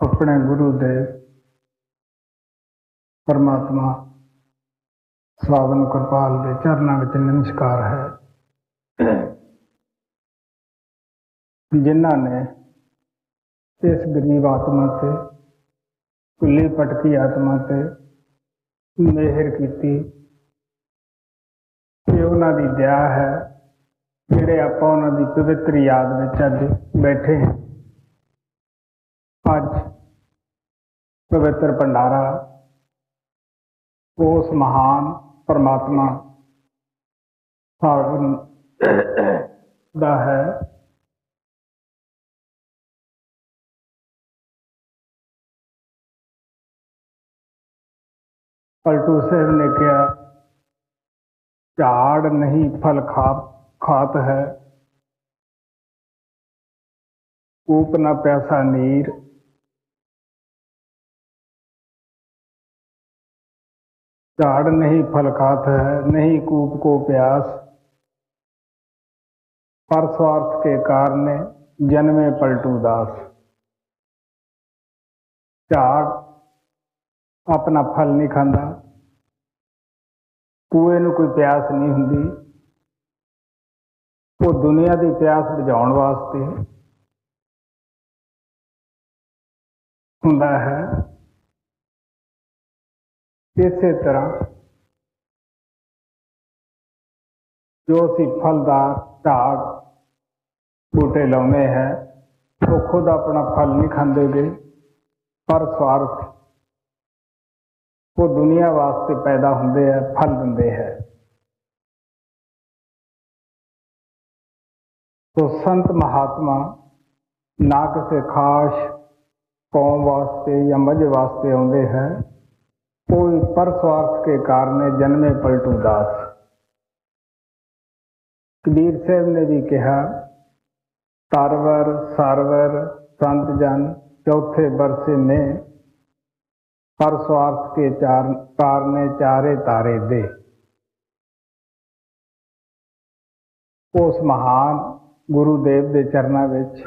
ਆਪਣੇ ਗੁਰੂ ਦੇ ਪਰਮਾਤਮਾ ਸਾਧਨ ਕਿਰਪਾਲ ਦੇ ਚਰਨਾਂ ਵਿੱਚ ਨਮਸਕਾਰ ਹੈ। ਜਿਨ੍ਹਾਂ ਨੇ ਇਸ ਗਰੀਬ ਆਤਮਾ ਤੇ, ਕੁੱਲੀ ਪਟਕੀ ਆਤਮਾ ਤੇ ਮਿਹਰ ਕੀਤੀ ਇਹ ਉਹਨਾਂ ਦੀ ਦਇਆ ਹੈ ਜਿਹੜੇ ਆਪਾਂ ਉਹਨਾਂ ਦੀ ਪਵਿੱਤਰ ਯਾਦ ਵਿੱਚ ਅੱਜ ਬੈਠੇ ਹਾਂ ਅੱਜ ਪਵਿੱਤਰ ਭੰਡਾਰਾ ਉਸ ਮਹਾਨ ਪਰਮਾਤਮਾ ਸਾਵਨ ਦਾ ਹੈ ਪਲਟੂ ਸਾਹਿਬ ਨੇ ਕਿਹਾ ਝਾੜ ਨਹੀਂ ਫਲ ਖਾ ਖਾਤ ਹੈ ਊਪ ਨਾ ਪਿਆਸਾ ਨੀਰ ਝਾੜ ਨਹੀਂ फल खात है नहीं कूप को प्यास पर स्वार्थ के कारण जन्मे पलटू दास ਝਾੜ ਆਪਣਾ ਫਲ ਨਹੀਂ ਖਾਂਦਾ ਕੂਏ ਨੂੰ ਕੋਈ ਪਿਆਸ ਨਹੀਂ ਹੁੰਦੀ ਉਹ ਦੁਨੀਆ ਦੀ ਪਿਆਸ ਬੁਝਾਉਣ ਵਾਸਤੇ ਹੁੰਦਾ ਹੈ ਇਸੇ ਤਰ੍ਹਾਂ ਜੋ ਅਸੀਂ ਫਲਦਾਰ ਢਾੜ ਬੂਟੇ ਲਾਉਨੇ ਹੈ, ਉਹ ਖੁਦ ਆਪਣਾ ਫਲ ਨਹੀਂ ਖਾਂਦੇਗੇ ਪਰ ਸਵਾਰਥ ਉਹ ਦੁਨੀਆ ਵਾਸਤੇ ਪੈਦਾ ਹੁੰਦੇ ਹੈ ਫਲ ਦਿੰਦੇ ਹੈ। ਤੋ ਸੰਤ ਮਹਾਤਮਾ ਨਾ ਕਿਸੇ ਖਾਸ ਕੌਮ ਵਾਸਤੇ ਜਾਂ ਮਜ ਵਾਸਤੇ ਆਉਂਦੇ ਹੈ ਕੋਈ ਪਰ ਸਵਾਰਥ ਕੇ ਕਾਰਨ ਜਨਮੇ ਪਲਟੂ ਦਾਸ। ਕਬੀਰ ਸਾਹਿਬ ਨੇ ਵੀ ਕਿਹਾ ਤਰਵਰ ਸਰਵਰ, ਸੰਤ ਜਨ, ਚੌਥੇ ਬਰਸੇ ਨੇ ਪਰ ਸਵਾਰਥ ਕੇ ਚਾਰ ਕਾਰਨੇ ਚਾਰੇ ਤਾਰੇ ਦੇ। ਉਸ ਮਹਾਨ ਗੁਰੂ ਦੇਵ ਦੇ ਚਰਨਾਂ ਵਿੱਚ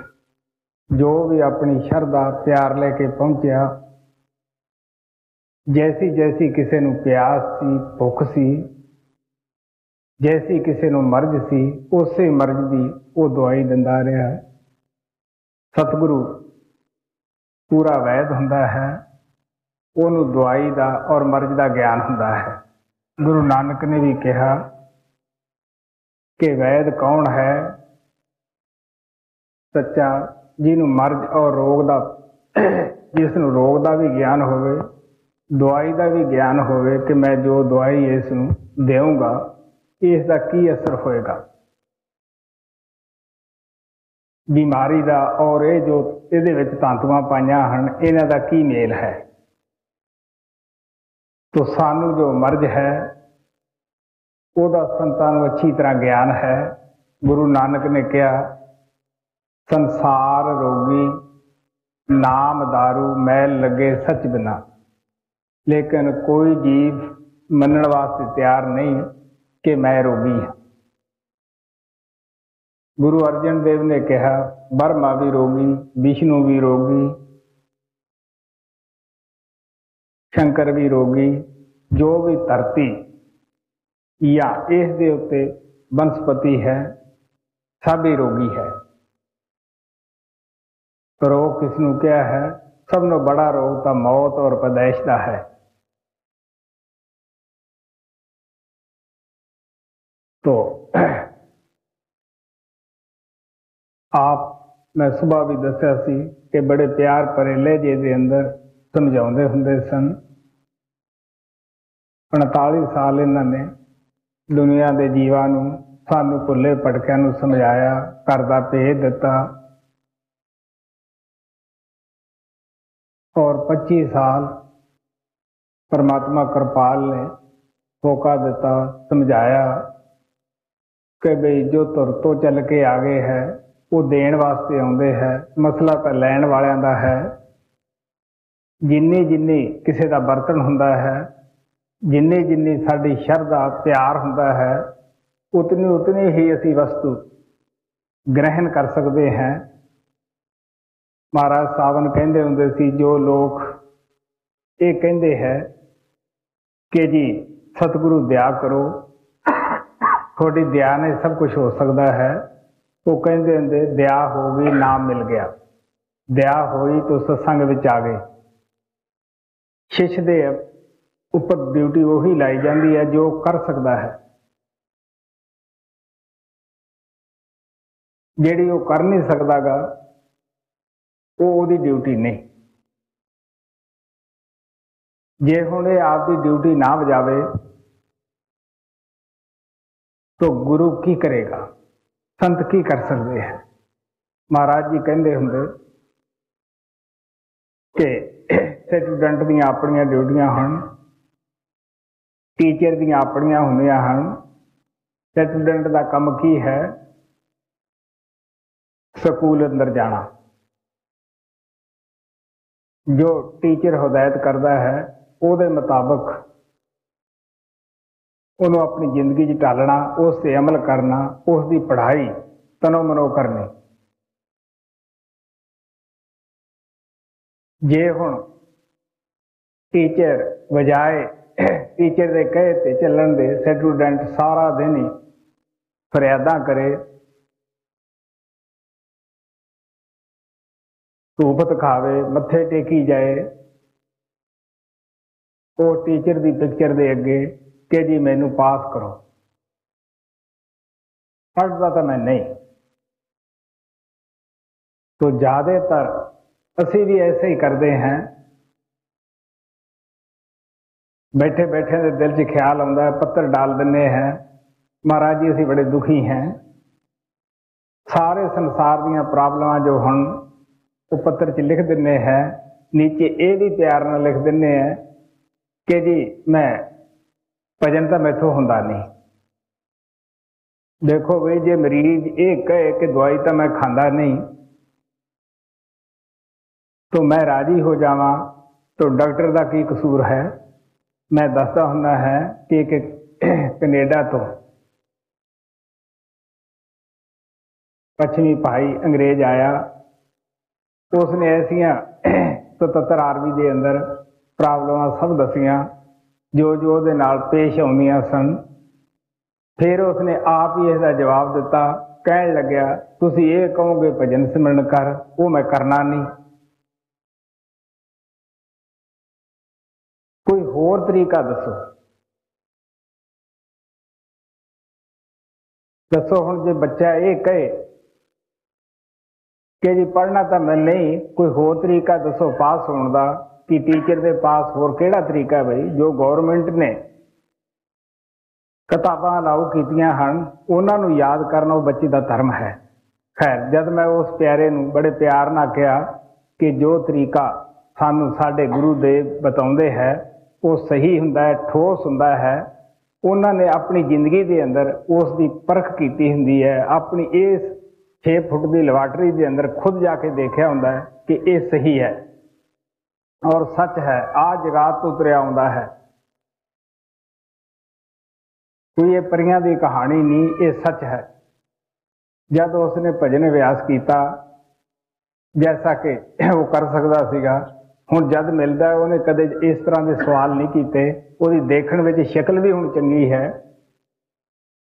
ਜੋ ਵੀ ਆਪਣੀ ਸ਼ਰਧਾ ਪਿਆਰ ਲੈ ਕੇ ਪਹੁੰਚਿਆ ਜੈਸੀ ਜੈਸੀ ਕਿਸੇ ਨੂੰ ਪਿਆਸ ਸੀ ਭੁੱਖ ਸੀ ਜੈਸੀ ਕਿਸੇ ਨੂੰ ਮਰਜ਼ ਸੀ ਉਸੇ ਮਰਜ਼ ਦੀ ਉਹ ਦਵਾਈ ਦਿੰਦਾ ਰਿਹਾ ਸਤਿਗੁਰੂ ਪੂਰਾ ਵੈਦ ਹੁੰਦਾ ਹੈ ਉਹਨੂੰ ਦਵਾਈ ਦਾ ਔਰ ਮਰਜ਼ ਦਾ ਗਿਆਨ ਹੁੰਦਾ ਹੈ ਗੁਰੂ ਨਾਨਕ ਨੇ ਵੀ ਕਿਹਾ ਕਿ ਵੈਦ ਕੌਣ ਹੈ ਸੱਚਾ ਜਿਹਨੂੰ ਮਰਜ਼ ਔਰ ਰੋਗ ਦਾ ਜਿਸ ਨੂੰ ਰੋਗ ਦਾ ਵੀ ਗਿਆਨ ਹੋਵੇ ਦਵਾਈ ਦਾ ਵੀ ਗਿਆਨ ਹੋਵੇ ਕਿ ਮੈਂ ਜੋ ਦਵਾਈ ਇਸ ਨੂੰ ਦੇਵਾਂਗਾ ਇਸ ਦਾ ਕੀ ਅਸਰ ਹੋਏਗਾ? ਬਿਮਾਰੀ ਦਾ ਔਰ ਇਹ ਜੋ ਇਹਦੇ ਵਿੱਚ ਤਾਂਤੂਆਂ ਪਾਈਆਂ ਹਨ, ਇਹਨਾਂ ਦਾ ਕੀ ਮੇਲ ਹੈ? ਤੋ ਸਾਨੂੰ ਜੋ ਮਰਜ਼ ਹੈ, ਉਹਦਾ ਸੰਤਾਂ ਨੂੰ ਅੱਛੀ ਤਰ੍ਹਾਂ ਗਿਆਨ ਹੈ। ਗੁਰੂ ਨਾਨਕ ਨੇ ਕਿਹਾ, ਸੰਸਾਰ ਰੋਗੀ, ਨਾਮ दारू ਮੈਲ ਲੱਗੇ ਸੱਚ ਬਿਨਾ। ਲੇਕਿਨ ਕੋਈ ਜੀਵ ਮੰਨਣ ਵਾਸਤੇ ਤਿਆਰ ਨਹੀਂ ਕਿ ਮੈਂ ਰੋਗੀ ਹਾਂ। ਗੁਰੂ ਅਰਜਨ ਦੇਵ ਨੇ ਕਿਹਾ, ਬਰਮਾ ਵੀ ਰੋਗੀ, ਵਿਸ਼ਨੂੰ ਵੀ ਰੋਗੀ, ਸ਼ੰਕਰ ਵੀ ਰੋਗੀ, ਜੋ ਵੀ ਧਰਤੀ ਜਾਂ ਇਸ ਦੇ ਉੱਤੇ ਬਨਸਪਤੀ ਹੈ, ਸਭ ਹੀ ਰੋਗੀ ਹੈ। ਰੋਗ ਕਿਸ ਨੂੰ ਕਿਹਾ ਹੈ? ਸਭ ਨੂੰ ਬੜਾ ਰੋਗ ਤਾਂ ਮੌਤ ਔਰ ਪਦੈਸ਼ ਦਾ ਹੈ। तो ਆਪ ਮੈਂ ਸਵੇਰ ਵੀ ਦੱਸਿਆ ਸੀ ਕਿ ਬੜੇ ਪਿਆਰ ਭਰੇ ਲਹਿਜੇ ਦੇ ਅੰਦਰ ਸਮਝਾਉਂਦੇ ਹੁੰਦੇ ਸਨ। 45 ਸਾਲ ਇਹਨਾਂ ਨੇ ਦੁਨੀਆ ਦੇ ਜੀਵਾਂ ਨੂੰ, ਸਾਨੂੰ ਭੁੱਲੇ ਭਟਕਿਆਂ ਨੂੰ ਸਮਝਾਇਆ, ਘਰ ਦਾ ਭੇਦ ਦਿੱਤਾ। ਔਰ 25 ਸਾਲ ਪਰਮਾਤਮਾ ਕਿਰਪਾਲ ਨੇ ਹੋਕਾ ਦਿੱਤਾ, ਸਮਝਾਇਆ। ਕਿ ਬਈ ਜੋ ਤੁਰ ਤੋਂ ਚੱਲ ਕੇ ਆ ਗਏ ਹੈ, ਉਹ ਦੇਣ ਵਾਸਤੇ ਆਉਂਦੇ ਹੈ, ਮਸਲਾ ਤਾਂ ਲੈਣ ਵਾਲਿਆਂ ਦਾ ਹੈ। ਜਿੰਨੀ ਜਿੰਨੀ ਕਿਸੇ ਦਾ ਬਰਤਨ ਹੁੰਦਾ ਹੈ, ਜਿੰਨੀ ਜਿੰਨੀ ਸਾਡੀ ਸ਼ਰਧਾ ਪਿਆਰ ਹੁੰਦਾ ਹੈ, ਉਤਨੀ ਉਤਨੀ ਹੀ ਅਸੀਂ ਵਸਤੂ ਗ੍ਰਹਿਣ ਕਰ ਸਕਦੇ ਹਾਂ। ਮਹਾਰਾਜ ਸਾਵਨ ਕਹਿੰਦੇ ਹੁੰਦੇ ਸੀ, ਜੋ ਲੋਕ ਇਹ ਕਹਿੰਦੇ ਹੈ ਕਿ ਜੀ ਸਤਿਗੁਰੂ ਦਿਆ ਕਰੋ ਤੁਹਾਡੀ ਦਇਆ ਨੇ ਸਭ ਕੁਝ ਹੋ ਸਕਦਾ ਹੈ। ਉਹ ਕਹਿੰਦੇ ਹੁੰਦੇ, ਦਇਆ ਹੋ ਗਈ, ਨਾਮ ਮਿਲ ਗਿਆ। ਦਇਆ ਹੋਈ ਤਾਂ ਸਤਸੰਗ ਵਿੱਚ ਆ ਗਏ ਸ਼ਿਸ਼ ਦੇ ਉੱਪਰ ਡਿਊਟੀ ਉਹੀ ਲਾਈ ਜਾਂਦੀ ਹੈ ਜੋ ਕਰ ਸਕਦਾ ਹੈ। ਜਿਹੜੀ ਉਹ ਕਰ ਨਹੀਂ ਸਕਦਾਗਾ, ਉਹ ਉਹਦੀ ਡਿਊਟੀ ਨਹੀਂ। ਜੇ ਹੁਣ ਇਹ ਆਪਦੀ ਡਿਊਟੀ ਨਾ ਵਜਾਵੇ ਤਾਂ ਗੁਰੂ ਕੀ ਕਰੇਗਾ ਸੰਤ ਕੀ ਕਰ ਸਕਦੇ ਹੈ ਮਹਾਰਾਜ ਜੀ ਕਹਿੰਦੇ ਹੁੰਦੇ ਕਿ ਸਟੂਡੈਂਟ ਦੀਆਂ ਆਪਣੀਆਂ ਡਿਊਟੀਆਂ ਹਨ ਟੀਚਰ ਦੀਆਂ ਆਪਣੀਆਂ ਹੁੰਦੀਆਂ ਹਨ ਸਟੂਡੈਂਟ ਦਾ ਕੰਮ ਕੀ ਹੈ ਸਕੂਲ ਅੰਦਰ ਜਾਣਾ ਜੋ ਟੀਚਰ ਹਦਾਇਤ ਕਰਦਾ ਹੈ ਉਹਦੇ ਮੁਤਾਬਕ ਉਹਨੂੰ ਆਪਣੀ ਜ਼ਿੰਦਗੀ 'ਚ ਢਾਲਣਾ ਉਸ ਤੇ ਅਮਲ ਕਰਨਾ ਉਸ ਦੀ ਪੜ੍ਹਾਈ ਤਨੋ ਮਨੋ ਕਰਨੀ। ਜੇ ਹੁਣ ਟੀਚਰ ਵਜਾਏ, ਟੀਚਰ ਦੇ ਕਹੇ ਤੇ ਚੱਲਣ ਦੇ ਸਟੂਡੈਂਟ ਸਾਰਾ ਦਿਨ ਹੀ ਫਰਿਆਦਾਂ ਕਰੇ ਧੂਪ ਖਾਵੇ, ਮੱਥੇ ਟੇਕੀ ਜਾਏ, ਉਹ ਟੀਚਰ ਦੀ ਪਿਕਚਰ ਦੇ ਅੱਗੇ ਕਿ ਜੀ ਮੈਨੂੰ ਪਾਸ ਕਰੋ। ਪੜ੍ਹਦਾ ਤਾਂ ਮੈਂ ਨਹੀਂ। तो ਜ਼ਿਆਦਾਤਰ ਅਸੀਂ ਵੀ ਐਸੇ ਹੀ ਕਰਦੇ ਹਾਂ। ਬੈਠੇ ਬੈਠੇ ਦੇ ਦਿਲ 'ਚ ਖਿਆਲ ਆਉਂਦਾ ਹੈ ਪੱਤਰ ਡਾਲ ਦਿੰਨੇ हैं ਮਹਾਰਾਜ ਜੀ, ਅਸੀਂ ਬੜੇ ਦੁਖੀ ਹਾਂ। ਸਾਰੇ ਸੰਸਾਰ ਦੀਆਂ ਪ੍ਰੋਬਲਮਾਂ ਜੋ ਹੁਣ ਉਹ ਪੱਤਰ 'ਚ ਲਿਖ ਦਿੰਨੇ ਹੈ। ਨੀਚੇ ਇਹ ਵੀ ਪਿਆਰ ਨਾਲ ਲਿਖ ਦਿੰਨੇ ਹੈ ਕਿ ਜੀ ਮੈਂ ਭਜਨ ਤਾਂ ਮੈਥੋਂ ਹੁੰਦਾ ਨਹੀਂ। ਦੇਖੋ ਵੀ ਜੇ ਮਰੀਜ਼ ਇਹ ਕਹੇ ਕਿ ਦਵਾਈ ਤਾਂ ਮੈਂ ਖਾਂਦਾ ਨਹੀਂ, ਤਾਂ ਮੈਂ ਰਾਜੀ ਹੋ ਜਾਵਾਂ। ਤਾਂ ਡਾਕਟਰ ਦਾ ਕੀ ਕਸੂਰ ਹੈ? ਮੈਂ ਦੱਸਦਾ ਹੁੰਦਾ ਹੈ ਕਿ ਇੱਕ ਕੈਨੇਡਾ ਤੋਂ ਪੱਛਮੀ ਭਾਈ ਅੰਗਰੇਜ਼ ਆਇਆ। ਉਸਨੇ ਐਸੀਆਂ 77 ਆਰਮੀ ਦੇ ਅੰਦਰ ਪ੍ਰੋਬਲਮਾਂ ਸਭ ਦੱਸੀਆਂ। ਜੋ ਜੋ ਉਹਦੇ ਨਾਲ ਪੇਸ਼ ਆਉਂਦੀਆਂ ਸਨ। ਫਿਰ ਉਸਨੇ ਆਪ ਹੀ ਇਸ ਦਾ ਜਵਾਬ ਦਿੱਤਾ, ਕਹਿਣ ਲੱਗਿਆ, ਤੁਸੀਂ ਇਹ ਕਹੋਗੇ, ਭਜਨ ਸਿਮਰਨ ਕਰ, ਉਹ ਮੈਂ ਕਰਨਾ ਨਹੀਂ। ਕੋਈ ਹੋਰ ਤਰੀਕਾ ਦੱਸੋ? ਦੱਸੋ ਹੁਣ ਜੇ ਬੱਚਾ ਇਹ ਕਹੇ ਕਿ ਜੀ ਪੜ੍ਹਨਾ ਤਾਂ ਮੈਂ ਨਹੀਂ, ਕੋਈ ਹੋਰ ਤਰੀਕਾ ਦੱਸੋ, ਪਾਸ ਹੋਣ ਦਾ? ਕਿ ਟੀਚਰ ਦੇ ਪਾਸ ਹੋਰ ਕਿਹੜਾ ਤਰੀਕਾ ਹੈ ਭਾਈ ਜੋ ਗਵਰਨਮੈਂਟ ਨੇ ਕਿਤਾਬਾਂ ਲਾਉ ਕੀਤੀਆਂ ਹਨ, ਉਹਨਾਂ ਨੂੰ ਯਾਦ ਕਰਨਾ ਉਹ ਬੱਚੇ ਦਾ ਧਰਮ ਹੈ। ਖੈਰ, ਜਦ ਮੈਂ ਉਸ ਪਿਆਰੇ ਨੂੰ ਬੜੇ ਪਿਆਰ ਨਾਲ ਕਿਹਾ ਕਿ ਜੋ ਤਰੀਕਾ ਸਾਨੂੰ ਸਾਡੇ ਗੁਰੂ ਦੇ ਬਤਾਉਂਦੇ ਹੈ, ਉਹ ਸਹੀ ਹੁੰਦਾ ਹੈ, ਠੋਸ ਹੁੰਦਾ ਹੈ, ਉਹਨਾਂ ਨੇ ਆਪਣੀ ਜ਼ਿੰਦਗੀ ਦੇ ਅੰਦਰ ਉਸ ਦੀ ਪਰਖ ਕੀਤੀ ਹੁੰਦੀ ਹੈ। ਆਪਣੀ ਇਸ 6 ਫੁੱਟ ਦੀ ਲੈਬਾਰਟਰੀ ਦੇ ਅੰਦਰ ਖੁਦ ਜਾ ਕੇ ਦੇਖਿਆ ਹੁੰਦਾ ਹੈ ਕਿ ਇਹ ਸਹੀ ਹੈ। ਔਰ ਸੱਚ ਹੈ ਆ ਜਗਾਤ ਤੋਂ ਉਤਰਿਆ ਆਉਂਦਾ ਹੈ। ਕੋਈ ਇਹ ਪਰੀਆਂ ਦੀ ਕਹਾਣੀ ਨਹੀਂ, ਇਹ ਸੱਚ ਹੈ। ਜਦ ਉਸਨੇ ਭਜਨ ਅਭਿਆਸ ਕੀਤਾ, ਜੈਸਾ ਕਿ ਉਹ ਕਰ ਸਕਦਾ ਸੀਗਾ, ਹੁਣ ਜਦ ਮਿਲਦਾ ਉਹਨੇ ਕਦੇ ਇਸ ਤਰ੍ਹਾਂ ਦੇ ਸਵਾਲ ਨਹੀਂ ਕੀਤੇ। ਉਹਦੀ ਦੇਖਣ ਵਿੱਚ ਸ਼ਕਲ ਵੀ ਹੁਣ ਚੰਗੀ ਹੈ।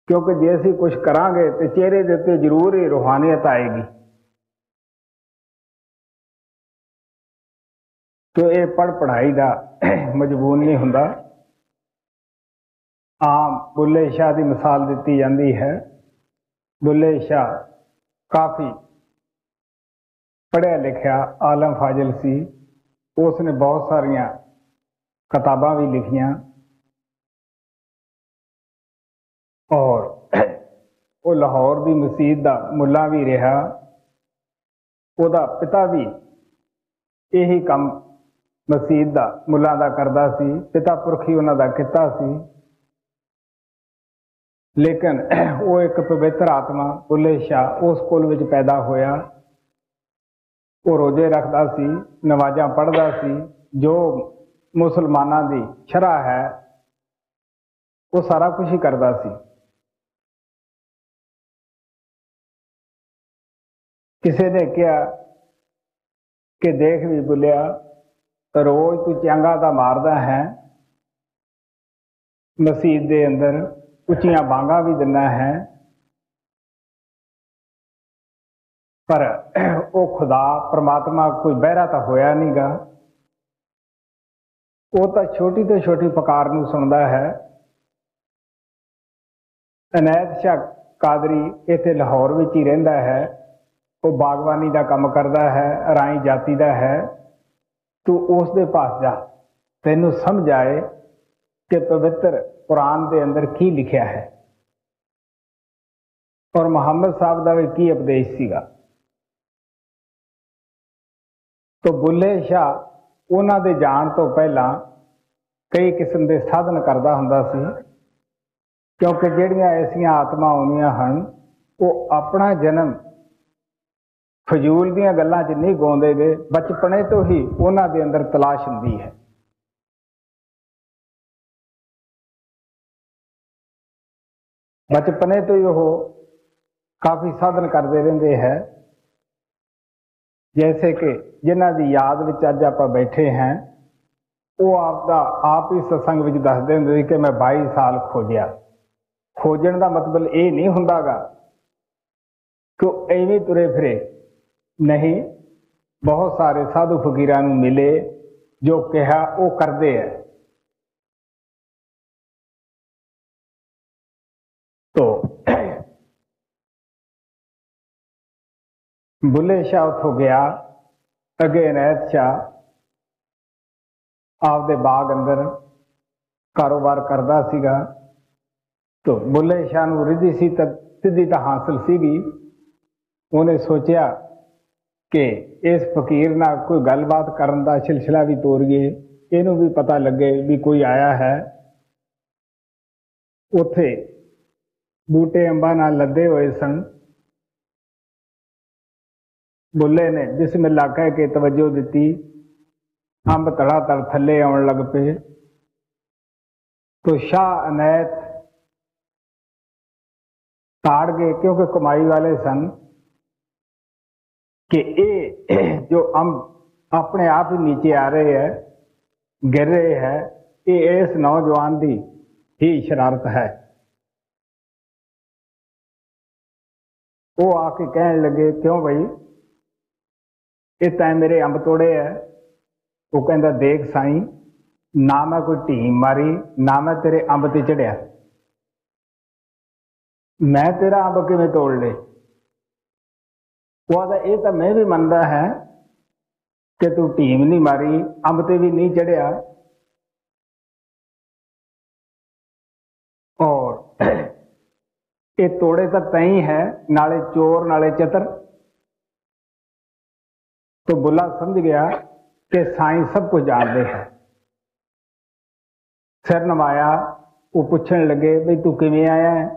ਕਿਉਂਕਿ ਜੇ ਅਸੀਂ ਕੁਝ ਕਰਾਂਗੇ ਤੇ ਚਿਹਰੇ ਦੇ ਉੱਤੇ ਜ਼ਰੂਰ ਹੀ ਰੂਹਾਨੀਅਤ ਆਏਗੀ। ਕਿ ਇਹ ਪੜ ਪੜਾਈ ਦਾ ਮਜ਼ਬੂਨ ਨਹੀਂ ਹੁੰਦਾ। ਆਮ ਬੁੱਲੇ ਸ਼ਾਹ ਦੀ ਮਿਸਾਲ ਦਿੱਤੀ ਜਾਂਦੀ ਹੈ। ਬੁੱਲੇ ਸ਼ਾਹ ਕਾਫੀ ਪੜਿਆ ਲਿਖਿਆ ਆਲਮ ਫਾਜ਼ਿਲ ਸੀ। ਉਸ ਨੇ ਬਹੁਤ ਸਾਰੀਆਂ ਕਿਤਾਬਾਂ ਵੀ ਲਿਖੀਆਂ। ਔਰ ਉਹ ਲਾਹੌਰ ਦੀ ਮਸਜਿਦ ਦਾ ਮੁੱਲਾ ਵੀ ਰਿਹਾ। ਉਹਦਾ ਪਿਤਾ ਵੀ ਇਹੀ ਕੰਮ ਮਸਜਿਦ ਦਾ, ਮੁੱਲਾਂ ਦਾ ਕਰਦਾ ਸੀ ਪਿਤਾ ਪੁਰਖੀ ਉਹਨਾਂ ਦਾ ਕੀਤਾ ਸੀ। ਲੇਕਿਨ ਉਹ ਇੱਕ ਪਵਿੱਤਰ ਆਤਮਾ, ਬੁੱਲੇ ਸ਼ਾਹ, ਉਸ ਕੁਲ ਵਿੱਚ ਪੈਦਾ ਹੋਇਆ। ਉਹ ਰੋਜ਼ੇ ਰੱਖਦਾ ਸੀ ਨਵਾਜ਼ਾਂ ਪੜ੍ਹਦਾ ਸੀ, ਜੋ ਮੁਸਲਮਾਨਾਂ ਦੀ ਸ਼ਰਾ ਹੈ, ਉਹ ਸਾਰਾ ਕੁਝ ਹੀ ਕਰਦਾ ਸੀ। ਕਿਸੇ ਨੇ ਕਿਹਾ ਕਿ ਦੇਖ ਵੀ ਬੁੱਲਿਆ ਰੋਜ਼ ਤੂੰ ਚੰਗਾ ਤਾਂ ਮਾਰਦਾ ਹੈ। ਮਸਜਿਦ ਦੇ ਅੰਦਰ ਉੱਚੀਆਂ ਬਾਂਗਾ ਵੀ ਦਿੰਦਾ ਹੈ। ਪਰ ਉਹ ਖੁਦਾ, ਪ੍ਰਮਾਤਮਾ ਕੋਈ ਬਹਿਰਾ ਤਾਂ ਹੋਇਆ ਨਹੀਂਗਾ। ਉਹ ਤਾਂ ਛੋਟੀ ਤੋਂ ਛੋਟੀ ਪੁਕਾਰ ਨੂੰ ਸੁਣਦਾ ਹੈ। ਅਨੈਤ ਸ਼ਾ ਕਾਦਰੀ ਇੱਥੇ ਲਾਹੌਰ ਵਿੱਚ ਹੀ ਰਹਿੰਦਾ ਹੈ। ਉਹ ਬਾਗਬਾਨੀ ਦਾ ਕੰਮ ਕਰਦਾ ਹੈ ਰਾਈ ਜਾਤੀ ਦਾ ਹੈ। ਤੂੰ ਉਸ ਦੇ ਪਾਸ ਜਾ। ਤੈਨੂੰ ਸਮਝ ਆਏ ਕਿ ਪਵਿੱਤਰ ਕੁਰਾਨ ਦੇ ਅੰਦਰ ਕੀ ਲਿਖਿਆ ਹੈ। ਔਰ ਮੁਹੰਮਦ ਸਾਹਿਬ ਦਾ ਵੀ ਕੀ ਉਪਦੇਸ਼ ਸੀਗਾ। ਤੋ ਬੁੱਲੇ ਸ਼ਾ ਉਹਨਾਂ ਦੇ ਜਾਣ ਤੋਂ ਪਹਿਲਾਂ ਕਈ ਕਿਸਮ ਦੇ ਸਾਧਨ ਕਰਦਾ ਹੁੰਦਾ ਸੀ, ਕਿਉਂਕਿ ਜਿਹੜੀਆਂ ਐਸੀਆਂ ਆਤਮਾ ਆਉਂਦੀਆਂ ਹਨ, ਉਹ ਆਪਣਾ ਜਨਮ ਫਜ਼ੂਲ ਦੀਆਂ ਗੱਲਾਂ 'ਚ ਨਹੀਂ ਗਾਉਂਦੇ ਗਾਉਂਦੇਗੇ ਬਚਪਨੇ ਤੋਂ ਹੀ ਉਹਨਾਂ ਦੇ ਅੰਦਰ ਤਲਾਸ਼ ਹੁੰਦੀ ਹੈ। ਬਚਪਨੇ ਤੋਂ ਹੀ ਉਹ ਕਾਫੀ ਸਾਧਨ ਕਰਦੇ ਰਹਿੰਦੇ ਹੈ। ਜੈਸੇ ਕਿ ਜਿਨ੍ਹਾਂ ਦੀ ਯਾਦ ਵਿੱਚ ਅੱਜ ਆਪਾਂ ਬੈਠੇ ਹਾਂ, ਉਹ ਆਪ ਦਾ ਆਪ ਹੀ ਸਤਸੰਗ ਵਿੱਚ ਦੱਸਦੇ ਹੁੰਦੇ ਸੀ ਕਿ ਮੈਂ 22 ਸਾਲ ਖੋਜਿਆ। ਖੋਜਣ ਦਾ ਮਤਲਬ ਇਹ ਨਹੀਂ ਹੁੰਦਾਗਾ ਕਿ ਉਹ ਐਵੇਂ ਤੁਰੇ ਫਿਰੇ। ਨਹੀਂ, ਬਹੁਤ ਸਾਰੇ ਸਾਧੂ ਫਕੀਰਾਂ ਨੂੰ ਮਿਲੇ ਜੋ ਕਿਹਾ ਉਹ ਕਰਦੇ ਹੈ ਤੋ, ਬੁੱਲੇ ਸ਼ਾਹ ਉੱਥੋਂ ਗਿਆ, ਅੱਗੇ ਅਨੈਤ ਸ਼ਾਹ ਆਪਦੇ ਬਾਗ ਅੰਦਰ ਕਾਰੋਬਾਰ ਕਰਦਾ ਸੀਗਾ। ਤੋ, ਬੁੱਲੇ ਸ਼ਾਹ ਨੂੰ ਰਿਧੀ ਸੀ ਤਾਂ ਸਿੱਧੀ ਤਾਂ ਹਾਸਲ ਸੀਗੀ। ਉਹਨੇ ਸੋਚਿਆ ਕਿ ਇਸ ਫਕੀਰ ਨਾਲ ਕੋਈ ਗੱਲਬਾਤ ਕਰਨ ਦਾ ਸਿਲਸਿਲਾ ਵੀ ਤੋਰੀਏ ਇਹਨੂੰ ਵੀ ਪਤਾ ਲੱਗੇ ਵੀ ਕੋਈ ਆਇਆ ਹੈ। ਉੱਥੇ ਬੂਟੇ ਅੰਬਾਂ ਨਾਲ ਲੱਦੇ ਹੋਏ ਸਨ। ਬੁੱਲੇ ਨੇ ਬਿਸਮਿਲ੍ਲਾ ਕਹਿ ਕੇ ਤਵੱਜੋ ਦਿੱਤੀ। ਅੰਬ ਤੜਾ ਤੜ ਥੱਲੇ ਆਉਣ ਲੱਗ ਪਏ। ਤੋ ਸ਼ਾਹ ਅਨੈਤ ਤਾੜ ਗਏ ਕਿਉਂਕਿ ਕਮਾਈ ਵਾਲੇ ਸਨ। ਕਿ ਇਹ ਜੋ ਅੰਬ ਆਪਣੇ ਆਪ ਹੀ ਨੀਚੇ ਆ ਰਹੇ ਹੈ, ਗਿਰ ਰਹੇ ਹੈ, ਇਹ ਇਸ ਨੌਜਵਾਨ ਦੀ ਹੀ ਸ਼ਰਾਰਤ ਹੈ। ਉਹ ਆ ਕੇ ਕਹਿਣ ਲੱਗੇ, ਕਿਉਂ ਬਈ? ਇਹ ਤਾਂ ਮੇਰੇ ਅੰਬ ਤੋੜੇ ਹੈ। ਉਹ ਕਹਿੰਦਾ, ਦੇਖ ਸਾਈਂ, ਨਾ ਮੈਂ ਕੋਈ ਢੀਮ ਮਾਰੀ, ਨਾ ਮੈਂ ਤੇਰੇ ਅੰਬ ਤੇ ਚੜਿਆ ਮੈਂ ਤੇਰਾ ਅੰਬ ਕਿਵੇਂ ਤੋੜ ਲੇ ਉਹ ਆਦਾ ਇਹ ਤਾਂ ਮੈਂ ਵੀ ਮੰਨਦਾ ਹੈ ਕਿ ਤੂੰ ਢੀਮ ਨਹੀਂ ਮਾਰੀ, ਅੰਬ ਤੇ ਵੀ ਨਹੀਂ ਚੜਿਆ। ਔਰ ਇਹ ਤੋੜੇ ਤਾਂ ਤੈਂ ਹੀ ਹੈ ਨਾਲੇ ਚੋਰ, ਨਾਲੇ ਚਤਰ। ਤੋ ਬੁੱਲਾ ਸਮਝ ਗਿਆ ਕਿ ਸਾਈਂ ਸਭ ਕੁਝ ਜਾਣਦੇ ਹੈ। ਸਿਰ ਨਵਾਇਆ, ਉਹ ਪੁੱਛਣ ਲੱਗੇ ਵੀ ਤੂੰ ਕਿਵੇਂ ਆਇਆ ਹੈ?